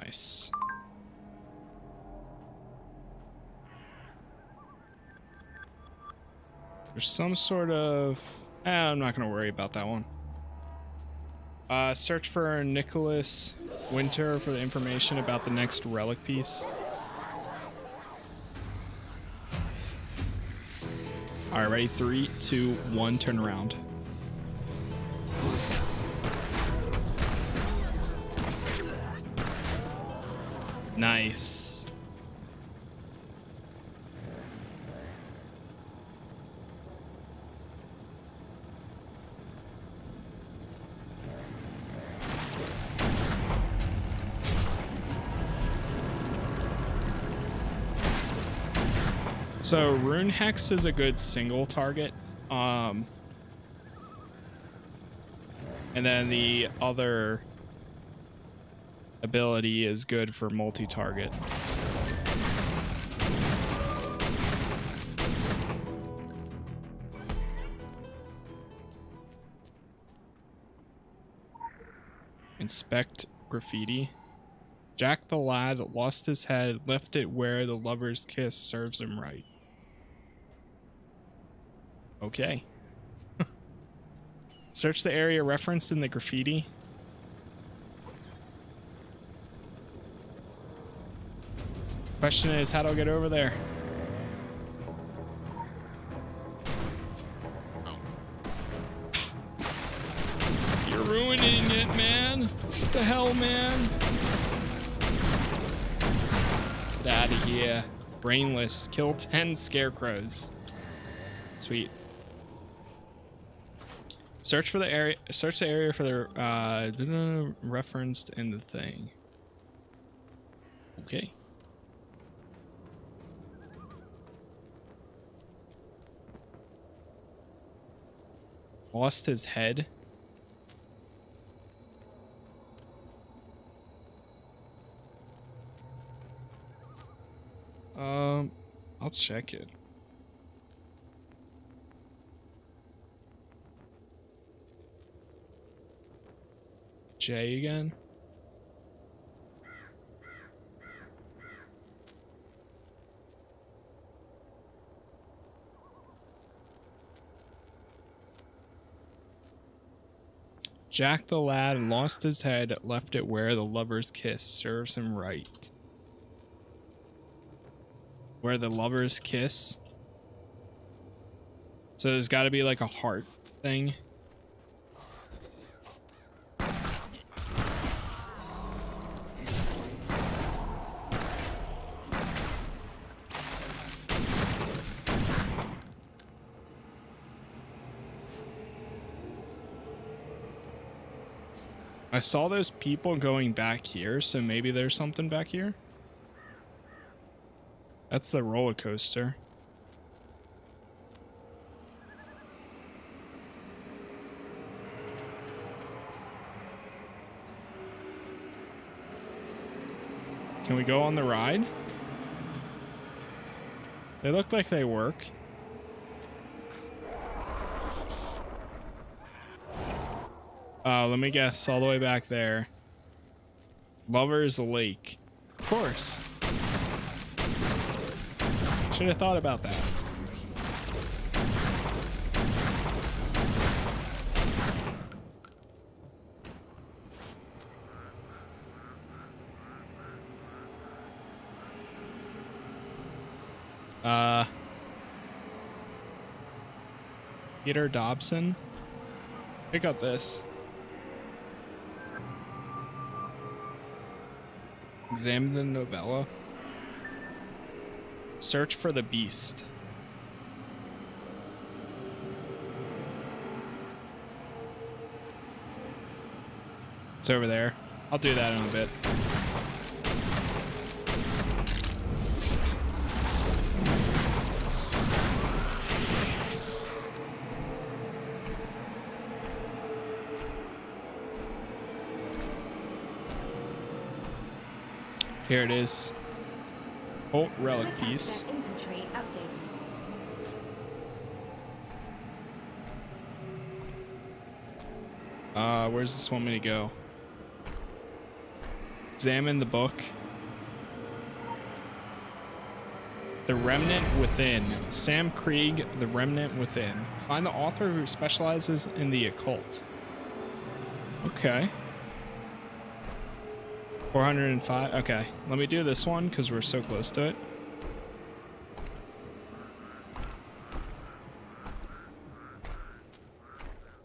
A: Nice. There's some sort of... Eh, I'm not going to worry about that one. Uh, search for Nicholas Winter for the information about the next relic piece. All right, ready? Three, two, one, turn around. Nice. So Rune Hex is a good single target. Um, and then the other ability is good for multi-target. Inspect graffiti. Jack the lad lost his head, left it where the lover's kiss serves him right. Okay. Search the area referenced in the graffiti. Question is, how do I get over there? Oh. You're ruining it, man. What the hell, man? Get out of here. Brainless. Kill 10 scarecrows. Sweet. Search for the area. Search the area for the uh, referenced in the thing. Okay. Lost his head. Um, I'll check it. J again? Jack the lad lost his head, left it where the lover's kiss serves him right. Where the lovers kiss? So there's got to be like a heart thing. I saw those people going back here, so maybe there's something back here. That's the roller coaster. Can we go on the ride? They look like they work. Uh, let me guess, all the way back there. Lover's Lake. Of course. Should have thought about that. Uh, Peter Dobson. Pick up this. Examine the novella. Search for the beast. It's over there. I'll do that in a bit. Here it is. Oh, relic piece.
C: access inventory updated.
A: Uh, where's this want me to go? Examine the book. The Remnant Within. Sam Krieg, The Remnant Within. Find the author who specializes in the occult. Okay. 405. Okay. Let me do this one because we're so close to it.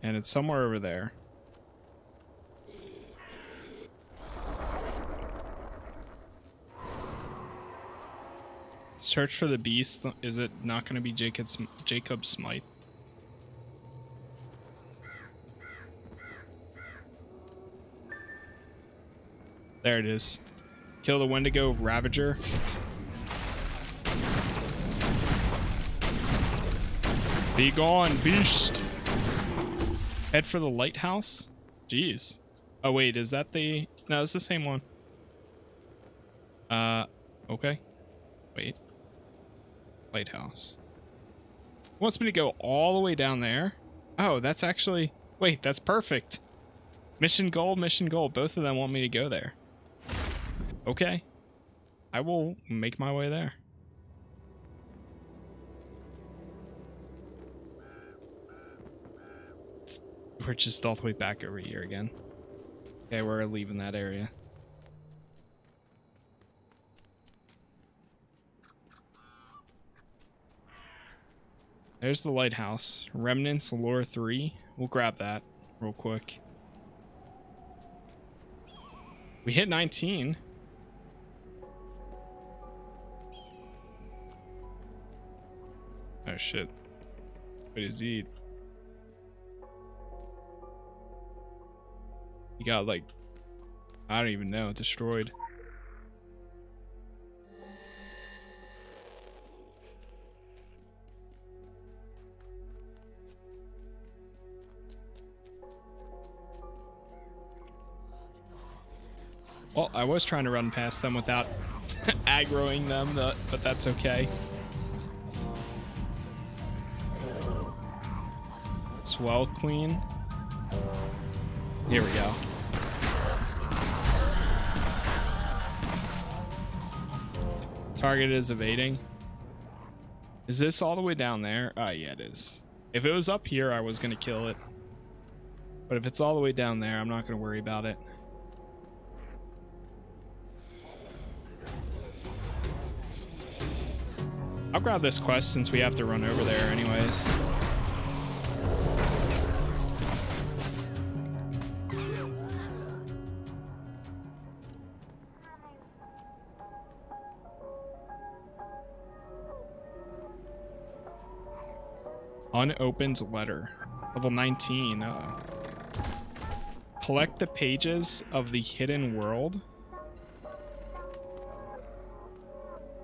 A: And it's somewhere over there. Search for the beast. Is it not going to be Jacob, Jacob Smite? There it is. Kill the Wendigo Ravager. Be gone, beast. Head for the lighthouse? Jeez. Oh, wait, is that the... No, it's the same one. Uh, okay. Wait. Lighthouse. Wants me to go all the way down there? Oh, that's actually... Wait, that's perfect. Mission goal, mission goal. Both of them want me to go there. Okay. I will make my way there. We're just all the way back over here again. Okay, we're leaving that area. There's the lighthouse. Remnants Lore 3. We'll grab that real quick. We hit 19. Oh shit. What is he? He got like, I don't even know, destroyed. Well, I was trying to run past them without aggroing them, but that's okay. Swell Queen. Here we go. Target is evading. Is this all the way down there? Oh, yeah, it is. If it was up here, I was going to kill it. But if it's all the way down there, I'm not going to worry about it. I'll grab this quest since we have to run over there anyways. Unopened letter. Level 19. Uh, collect the pages of the hidden world.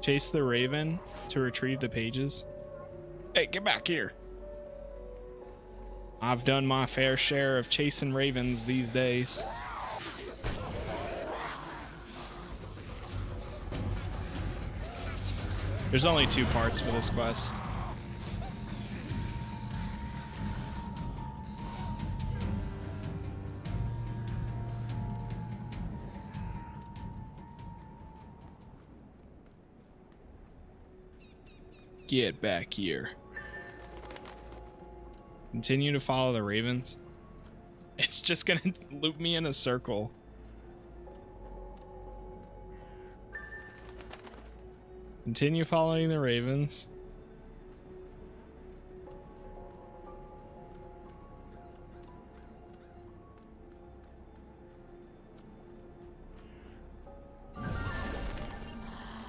A: Chase the raven to retrieve the pages. Hey, get back here. I've done my fair share of chasing ravens these days. There's only two parts for this quest. Get back here. Continue to follow the ravens. It's just gonna loop me in a circle. Continue following the ravens.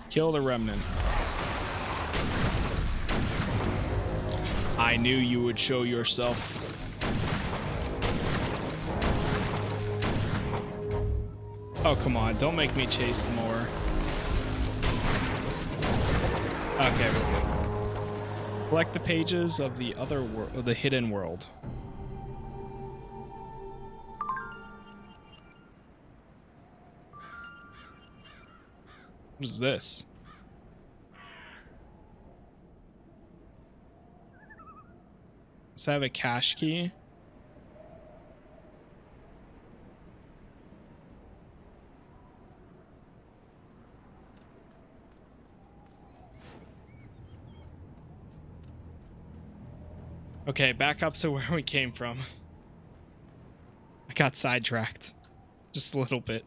A: Kill the remnant. I knew you would show yourself. Oh, come on. Don't make me chase more. Okay, we're good. Collect the pages of the other world, the hidden world. What is this? Does I have a cache key? Okay, back up to where we came from. I got sidetracked. Just a little bit.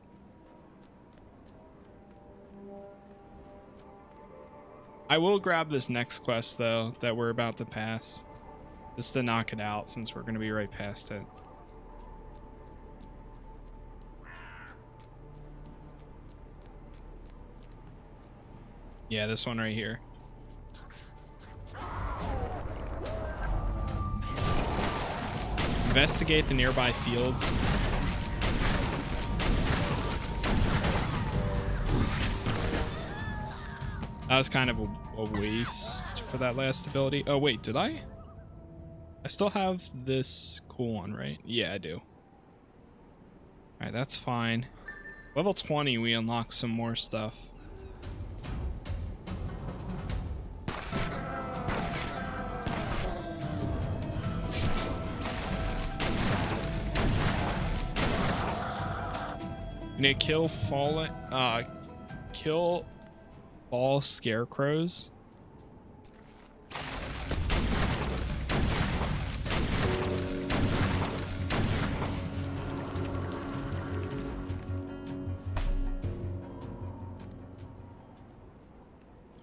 A: I will grab this next quest, though, that we're about to pass. Just to knock it out since we're going to be right past it. Yeah, this one right here. Investigate the nearby fields. That was kind of a, waste for that last ability. Oh, wait, did I? I still have this cool one, right? Yeah, I do. Alright, that's fine. Level 20, we unlock some more stuff. Need to kill fallen, uh, kill all scarecrows.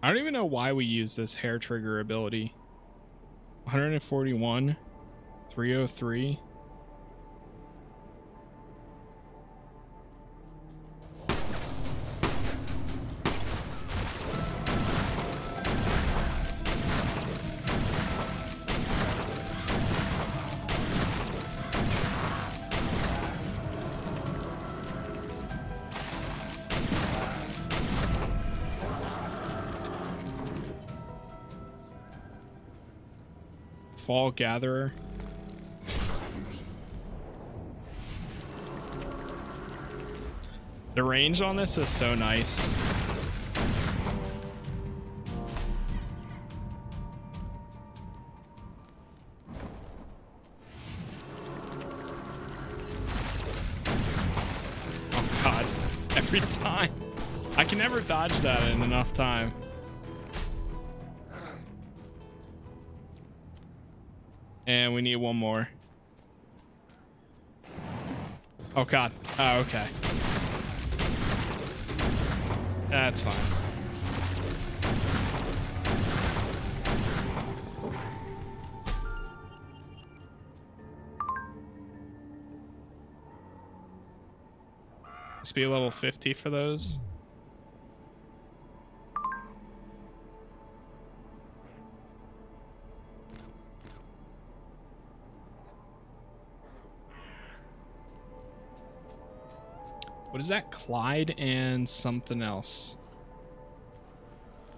A: Don't even know why we use this hair trigger ability. 141, 303. Gatherer. The range on this is so nice. Oh god, every time. I can never dodge that in enough time. We need one more. Oh god. Oh, okay. That's fine. Must be level 50 for those. What is that? Clyde and something else.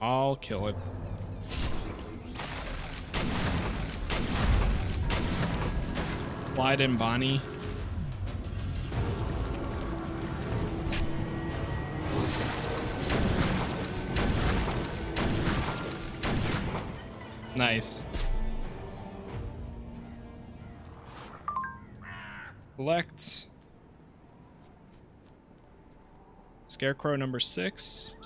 A: I'll kill it. Clyde and Bonnie. Nice. Collect. Scarecrow number six.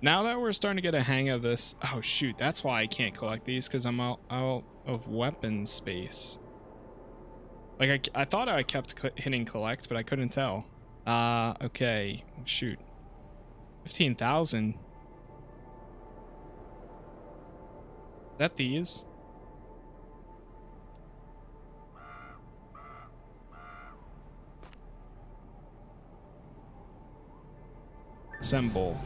A: Now that we're starting to get a hang of this, oh shoot, that's why I can't collect these because I'm out, out of weapon space. Like I, I thought I kept hitting collect, but I couldn't tell. Uh, okay, shoot, fifteen thousand. That these? Assemble.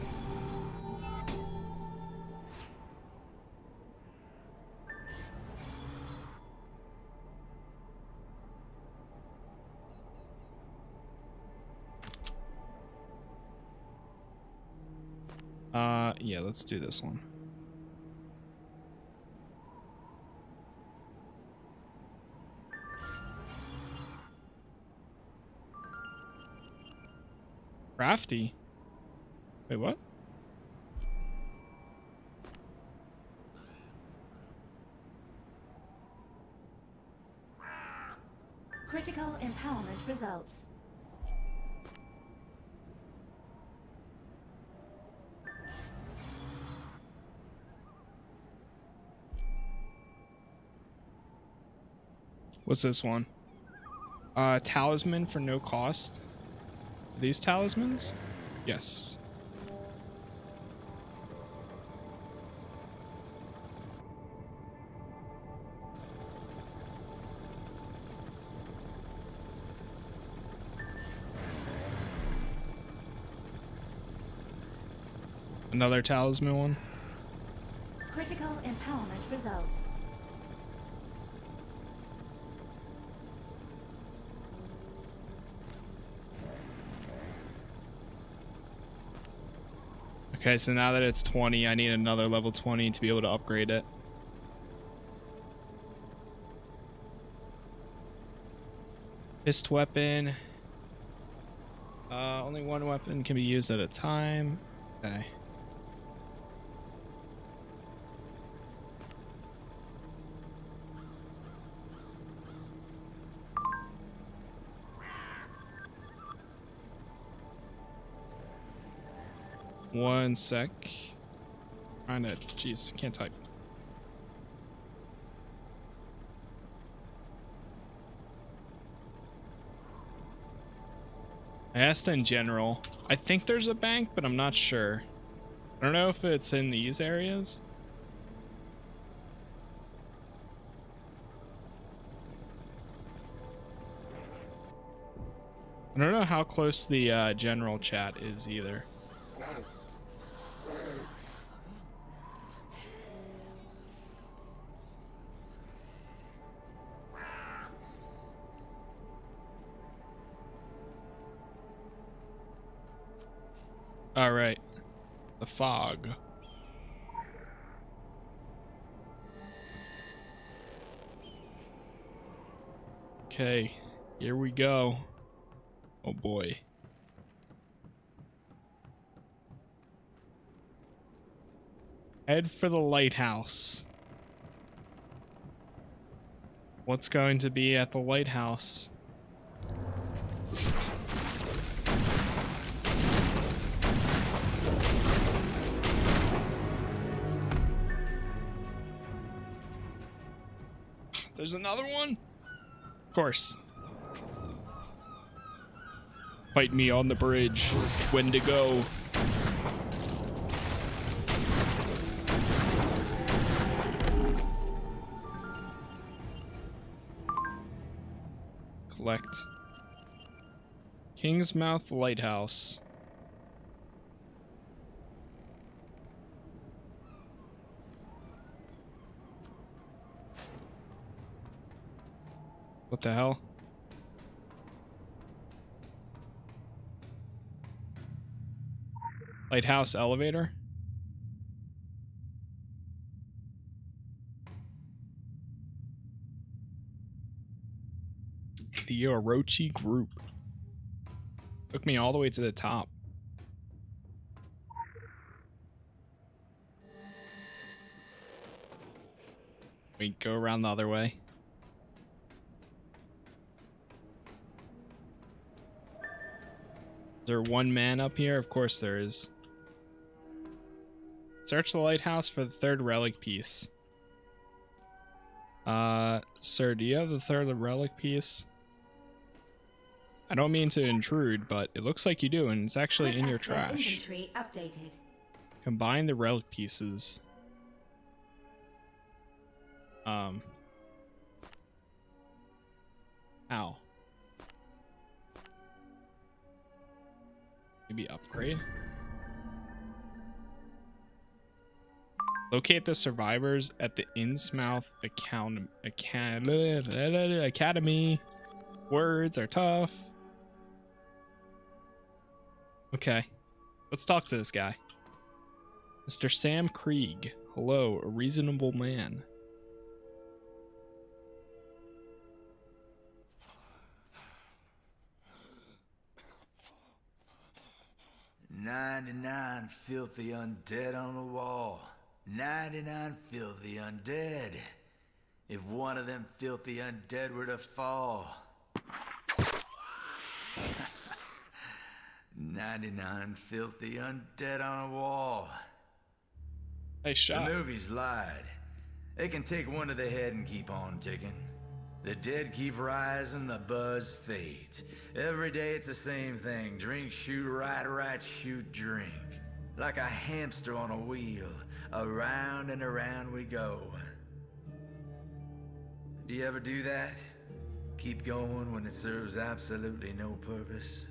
A: Uh, yeah, let's do this one. Crafty. Wait, what?
C: Critical empowerment results.
A: What's this one? Uh, talisman for no cost. these talismans? Yes. Another talisman one.
C: Critical empowerment results.
A: Okay, so now that it's 20, I need another level 20 to be able to upgrade it. Fist weapon. Uh, only one weapon can be used at a time. Okay. One sec. Trying to, jeez, can't type. I asked in general. I think there's a bank, but I'm not sure. I don't know if it's in these areas. I don't know how close the uh, general chat is either. fog. Okay, here we go. Oh boy. Head for the lighthouse. What's going to be at the lighthouse? There's another one? Of course. Fight me on the bridge. When to go. Collect. Kingsmouth Lighthouse. What the hell? Lighthouse elevator? The Orochi group. Took me all the way to the top. We go around the other way. There one man up here? Of course there is. Search the lighthouse for the third relic piece. Uh, sir, do you have the third relic piece? I don't mean to intrude, but it looks like you do, and it's actually
C: Quick
A: in your trash.
C: Inventory updated.
A: Combine the relic pieces. Um. Ow. Maybe upgrade? Locate the survivors at the Innsmouth account Acad- Academy. Words are tough. Okay. Let's talk to this guy. Mr. Sam Krieg. Hello, a reasonable man.
D: Ninety-nine filthy undead on the wall. Ninety-nine filthy undead. If one of them filthy undead were to fall. Ninety-nine filthy undead on a wall.
A: Nice shot.
D: The movies lied. They can take one to the head and keep on ticking. The dead keep rising, the buzz fades. Every day it's the same thing. Drink, shoot, ride, right, shoot, drink. Like a hamster on a wheel. Around and around we go. Do you ever do that? Keep going when it serves absolutely no purpose?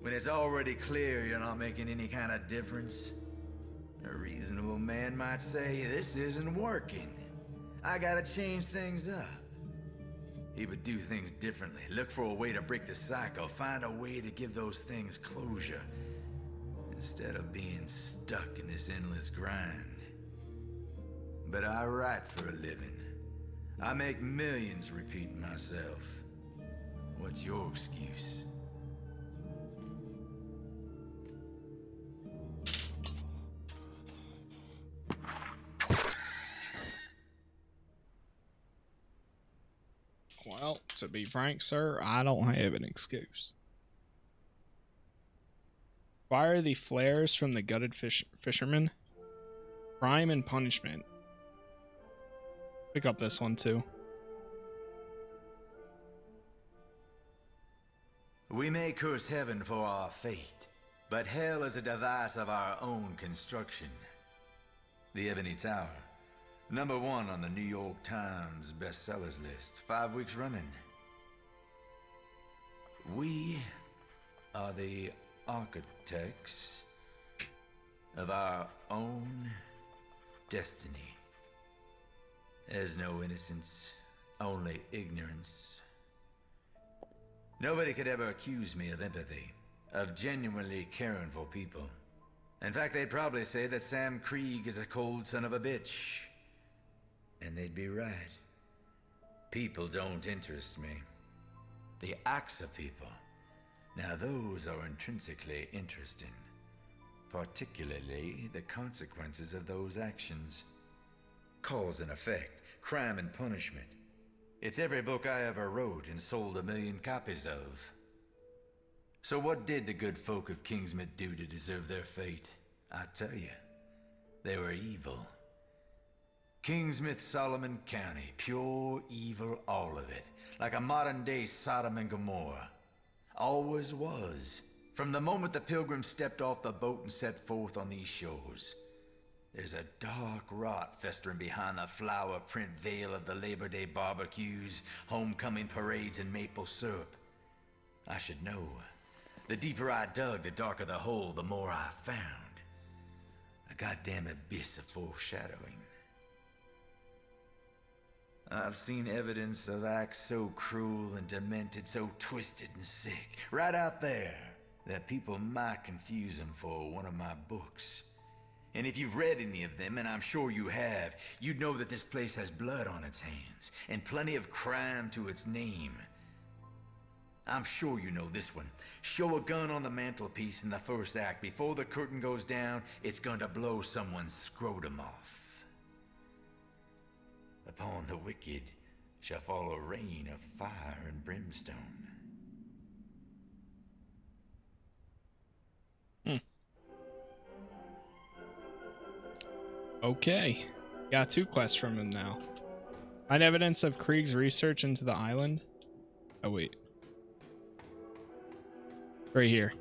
D: When it's already clear you're not making any kind of difference? A reasonable man might say, this isn't working. I gotta change things up. He would do things differently, look for a way to break the cycle, find a way to give those things closure, instead of being stuck in this endless grind. But I write for a living. I make millions repeating myself. What's your excuse?
A: Well, to be frank, sir, I don't have an excuse. Fire the flares from the gutted fish fisherman. Crime and punishment. Pick up this one too.
D: We may curse heaven for our fate, but hell is a device of our own construction. The Ebony Tower, number one on the New York Times bestsellers list, five weeks running. We are the architects of our own destiny. There's no innocence, only ignorance. Nobody could ever accuse me of empathy, of genuinely caring for people. In fact, they'd probably say that Sam Krieg is a cold son of a bitch. And they'd be right. People don't interest me. The acts of people. Now those are intrinsically interesting. Particularly the consequences of those actions. Cause and effect, crime and punishment. It's every book I ever wrote and sold a million copies of. So what did the good folk of Kingsmouth do to deserve their fate? I tell you, they were evil. Kingsmouth, Solomon County, pure evil, all of it. Like a modern day Sodom and Gomorrah. Always was. From the moment the pilgrims stepped off the boat and set forth on these shores. There's a dark rot festering behind the flower print veil of the Labor Day barbecues, homecoming parades, and maple syrup. I should know. The deeper I dug, the darker the hole, the more I found. A goddamn abyss of foreshadowing. I've seen evidence of acts so cruel and demented, so twisted and sick, right out there, that people might confuse them for one of my books. And if you've read any of them, and I'm sure you have, you'd know that this place has blood on its hands, and plenty of crime to its name. I'm sure you know this one. Show a gun on the mantelpiece in the first act. Before the curtain goes down, it's going to blow someone's scrotum off. Upon the wicked shall fall a rain of fire and brimstone. Hmm.
A: Okay. Got two quests from him now. Find evidence of Krieg's research into the island. Oh, wait. Right here.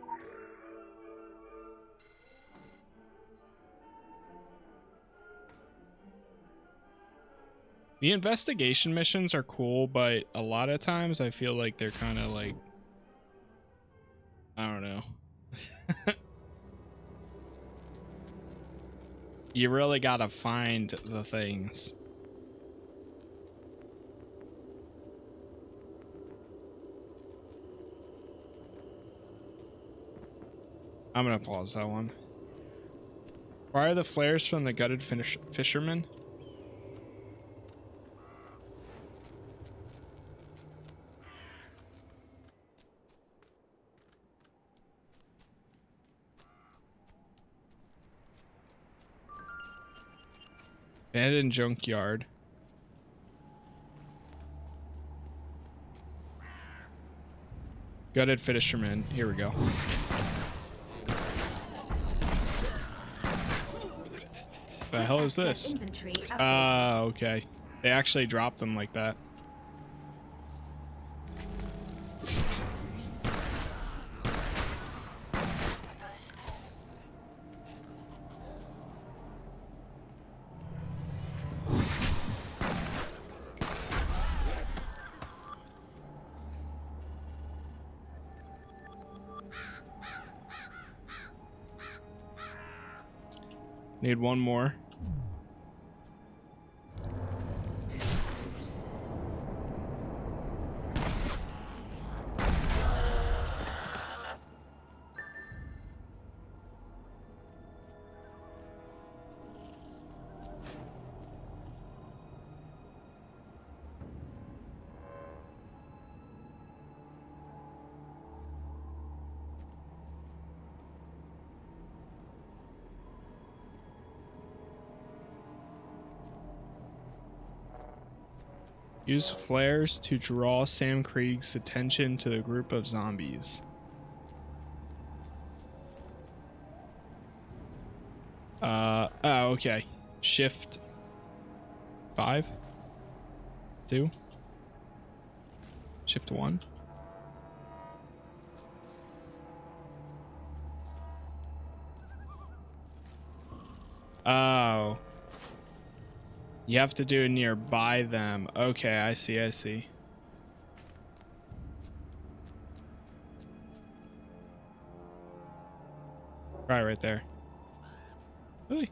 A: The investigation missions are cool, but a lot of times I feel like they're kind of like. I don't know. you really gotta find the things. I'm gonna pause that one. Why are the flares from the gutted fish Abandoned junkyard. Gutted fisherman. Here we go. The hell is this? Ah, uh, okay. They actually dropped them like that. One more. Use flares to draw Sam Krieg's attention to the group of zombies. Uh, oh, okay. Shift five, two, shift one. You have to do it nearby them. Okay, I see, I see. Right, right there. Really?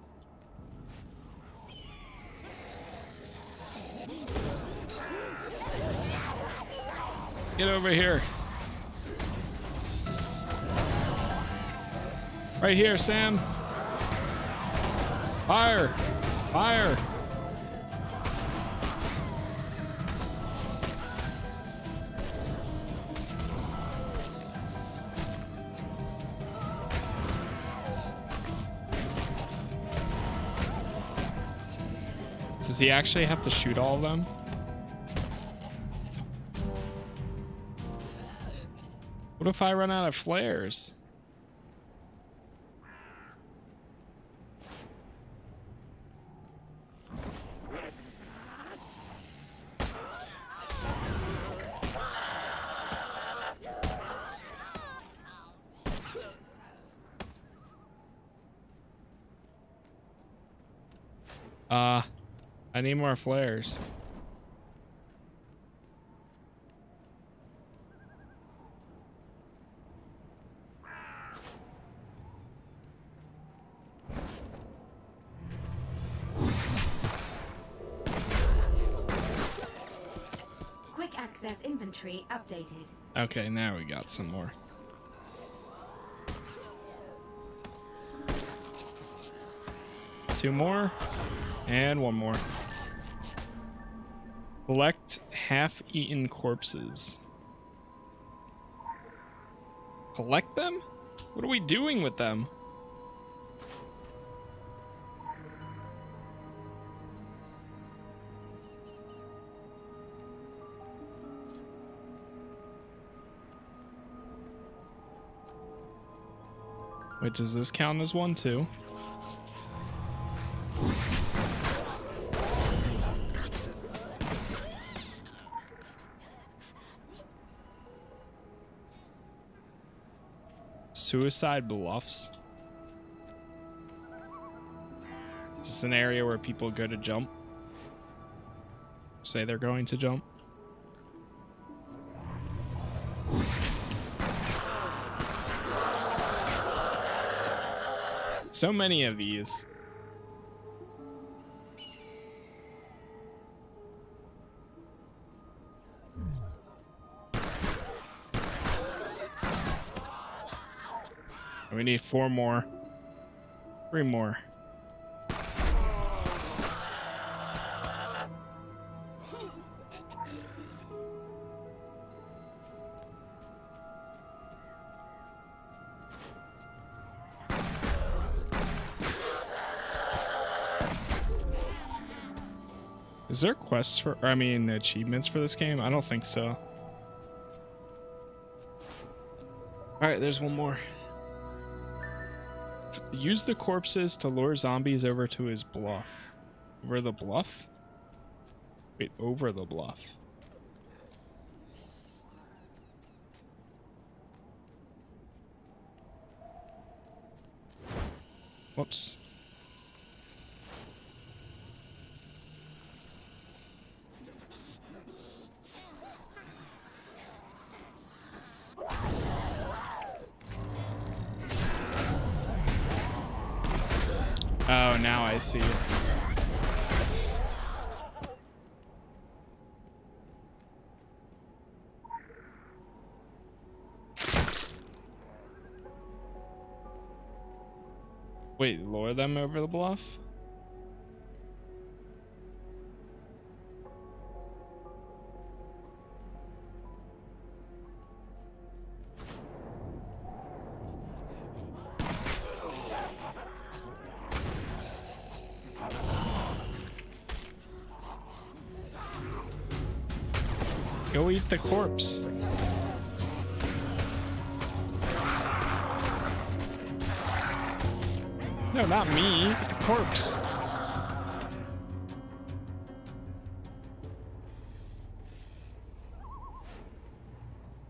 A: Get over here. Right here, Sam. Fire! Fire! Does he actually have to shoot all of them? What if I run out of flares? Uh, I need more flares.
C: Quick access inventory updated.
A: Okay, now we got some more. Two more. And one more. Half-eaten corpses. Collect them? What are we doing with them? Wait, does this count as one too? Suicide Bluffs. Is this an area where people go to jump? Say they're going to jump? So many of these. Need four more. Three more. Is there quests for, I mean, achievements for this game? I don't think so. Alright, there's one more. Use the corpses to lure zombies over to his bluff. Over the bluff? Wait, over the bluff. Whoops. Oh, I. Wait, lure them over the bluff? Eat the corpse. No, not me. The corpse.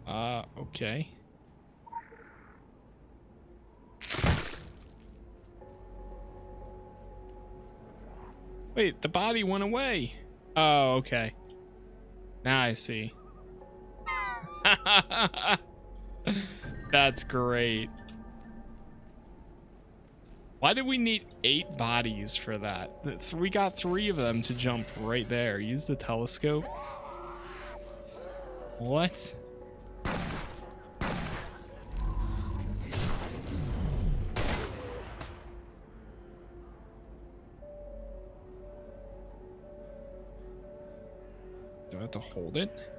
A: Uh, okay. Wait, the body went away. Oh, okay. Now I see. That's great. Why did we need eight bodies for that? We got three of them to jump right there. Use the telescope. What? Do I have to hold it?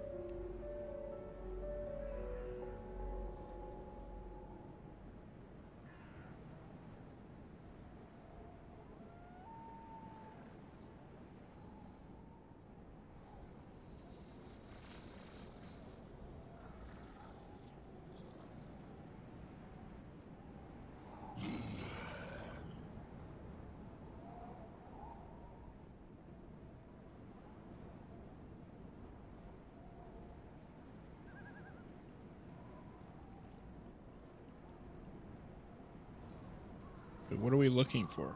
A: What are we looking for?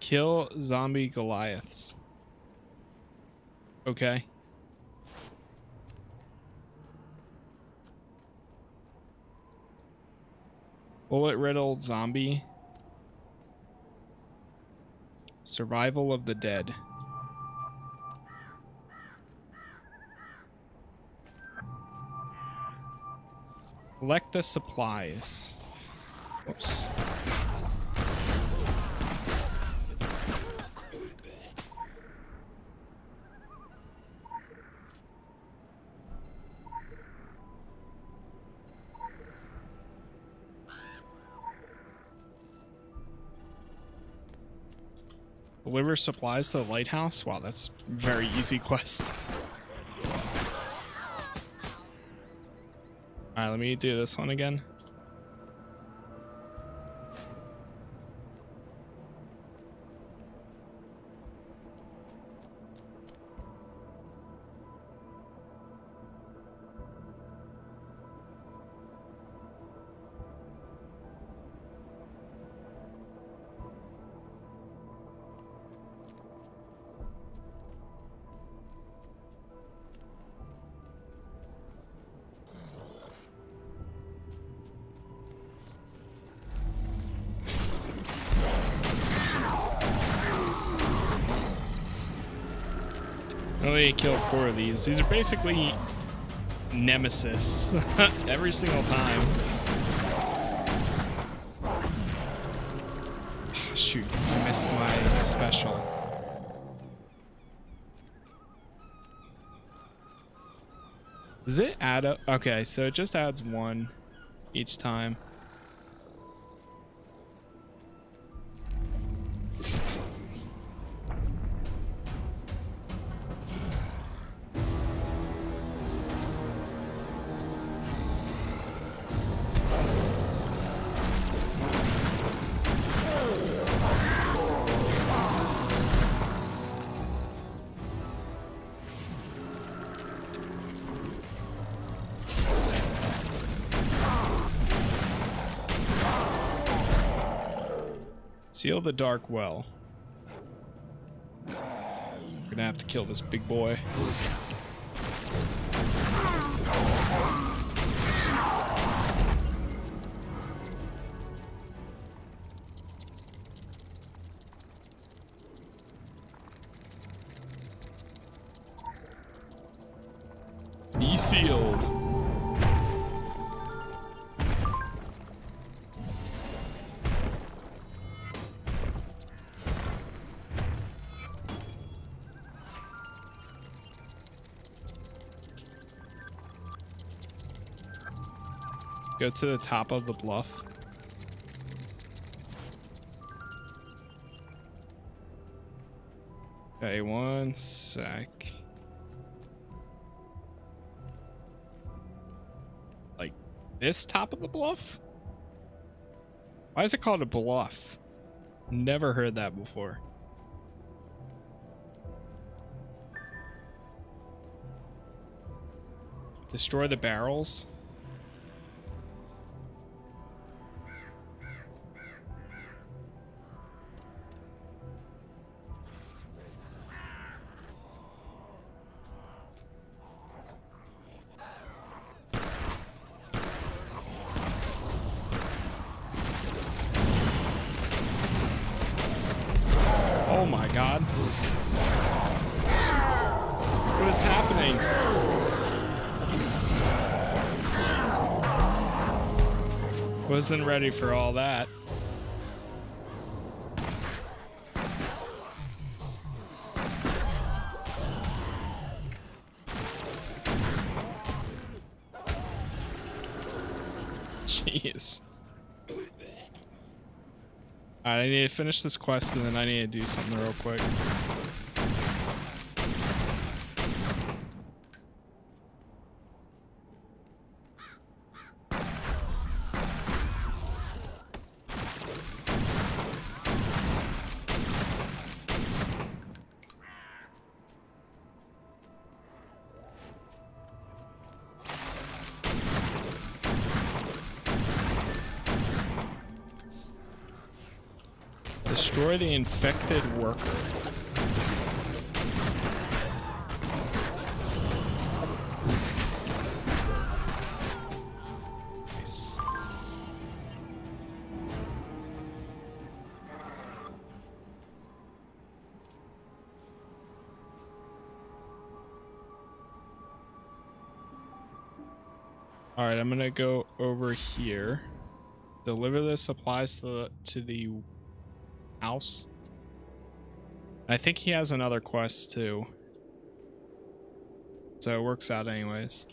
A: Kill zombie Goliaths. Okay. Bullet riddled zombie. Survival of the dead. Collect the supplies. Oops. Deliver supplies to the lighthouse? Wow, that's very easy quest. Alright, let me do this one again. These. Are basically nemesis every single time. Ah, shoot, I missed my special. Does it add up? Okay, so it just adds one each time. Seal the dark well. We're gonna have to kill this big boy. Be sealed. Go to the top of the bluff. Okay, one sec. Like this top of the bluff? Why is it called a bluff? Never heard that before. Destroy the barrels? Wasn't ready for all that. Jeez. I need to finish this quest and then I need to do something real quick. Infected worker. Nice. All right, I'm gonna go over here. Deliver the supplies to the to the house. I think he has another quest too. So it works out anyways.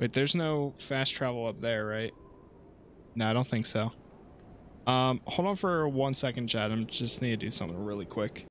A: Wait, there's no fast travel up there, right? No, I don't think so. Um, hold on for one second, Chad. I just need to do something really quick.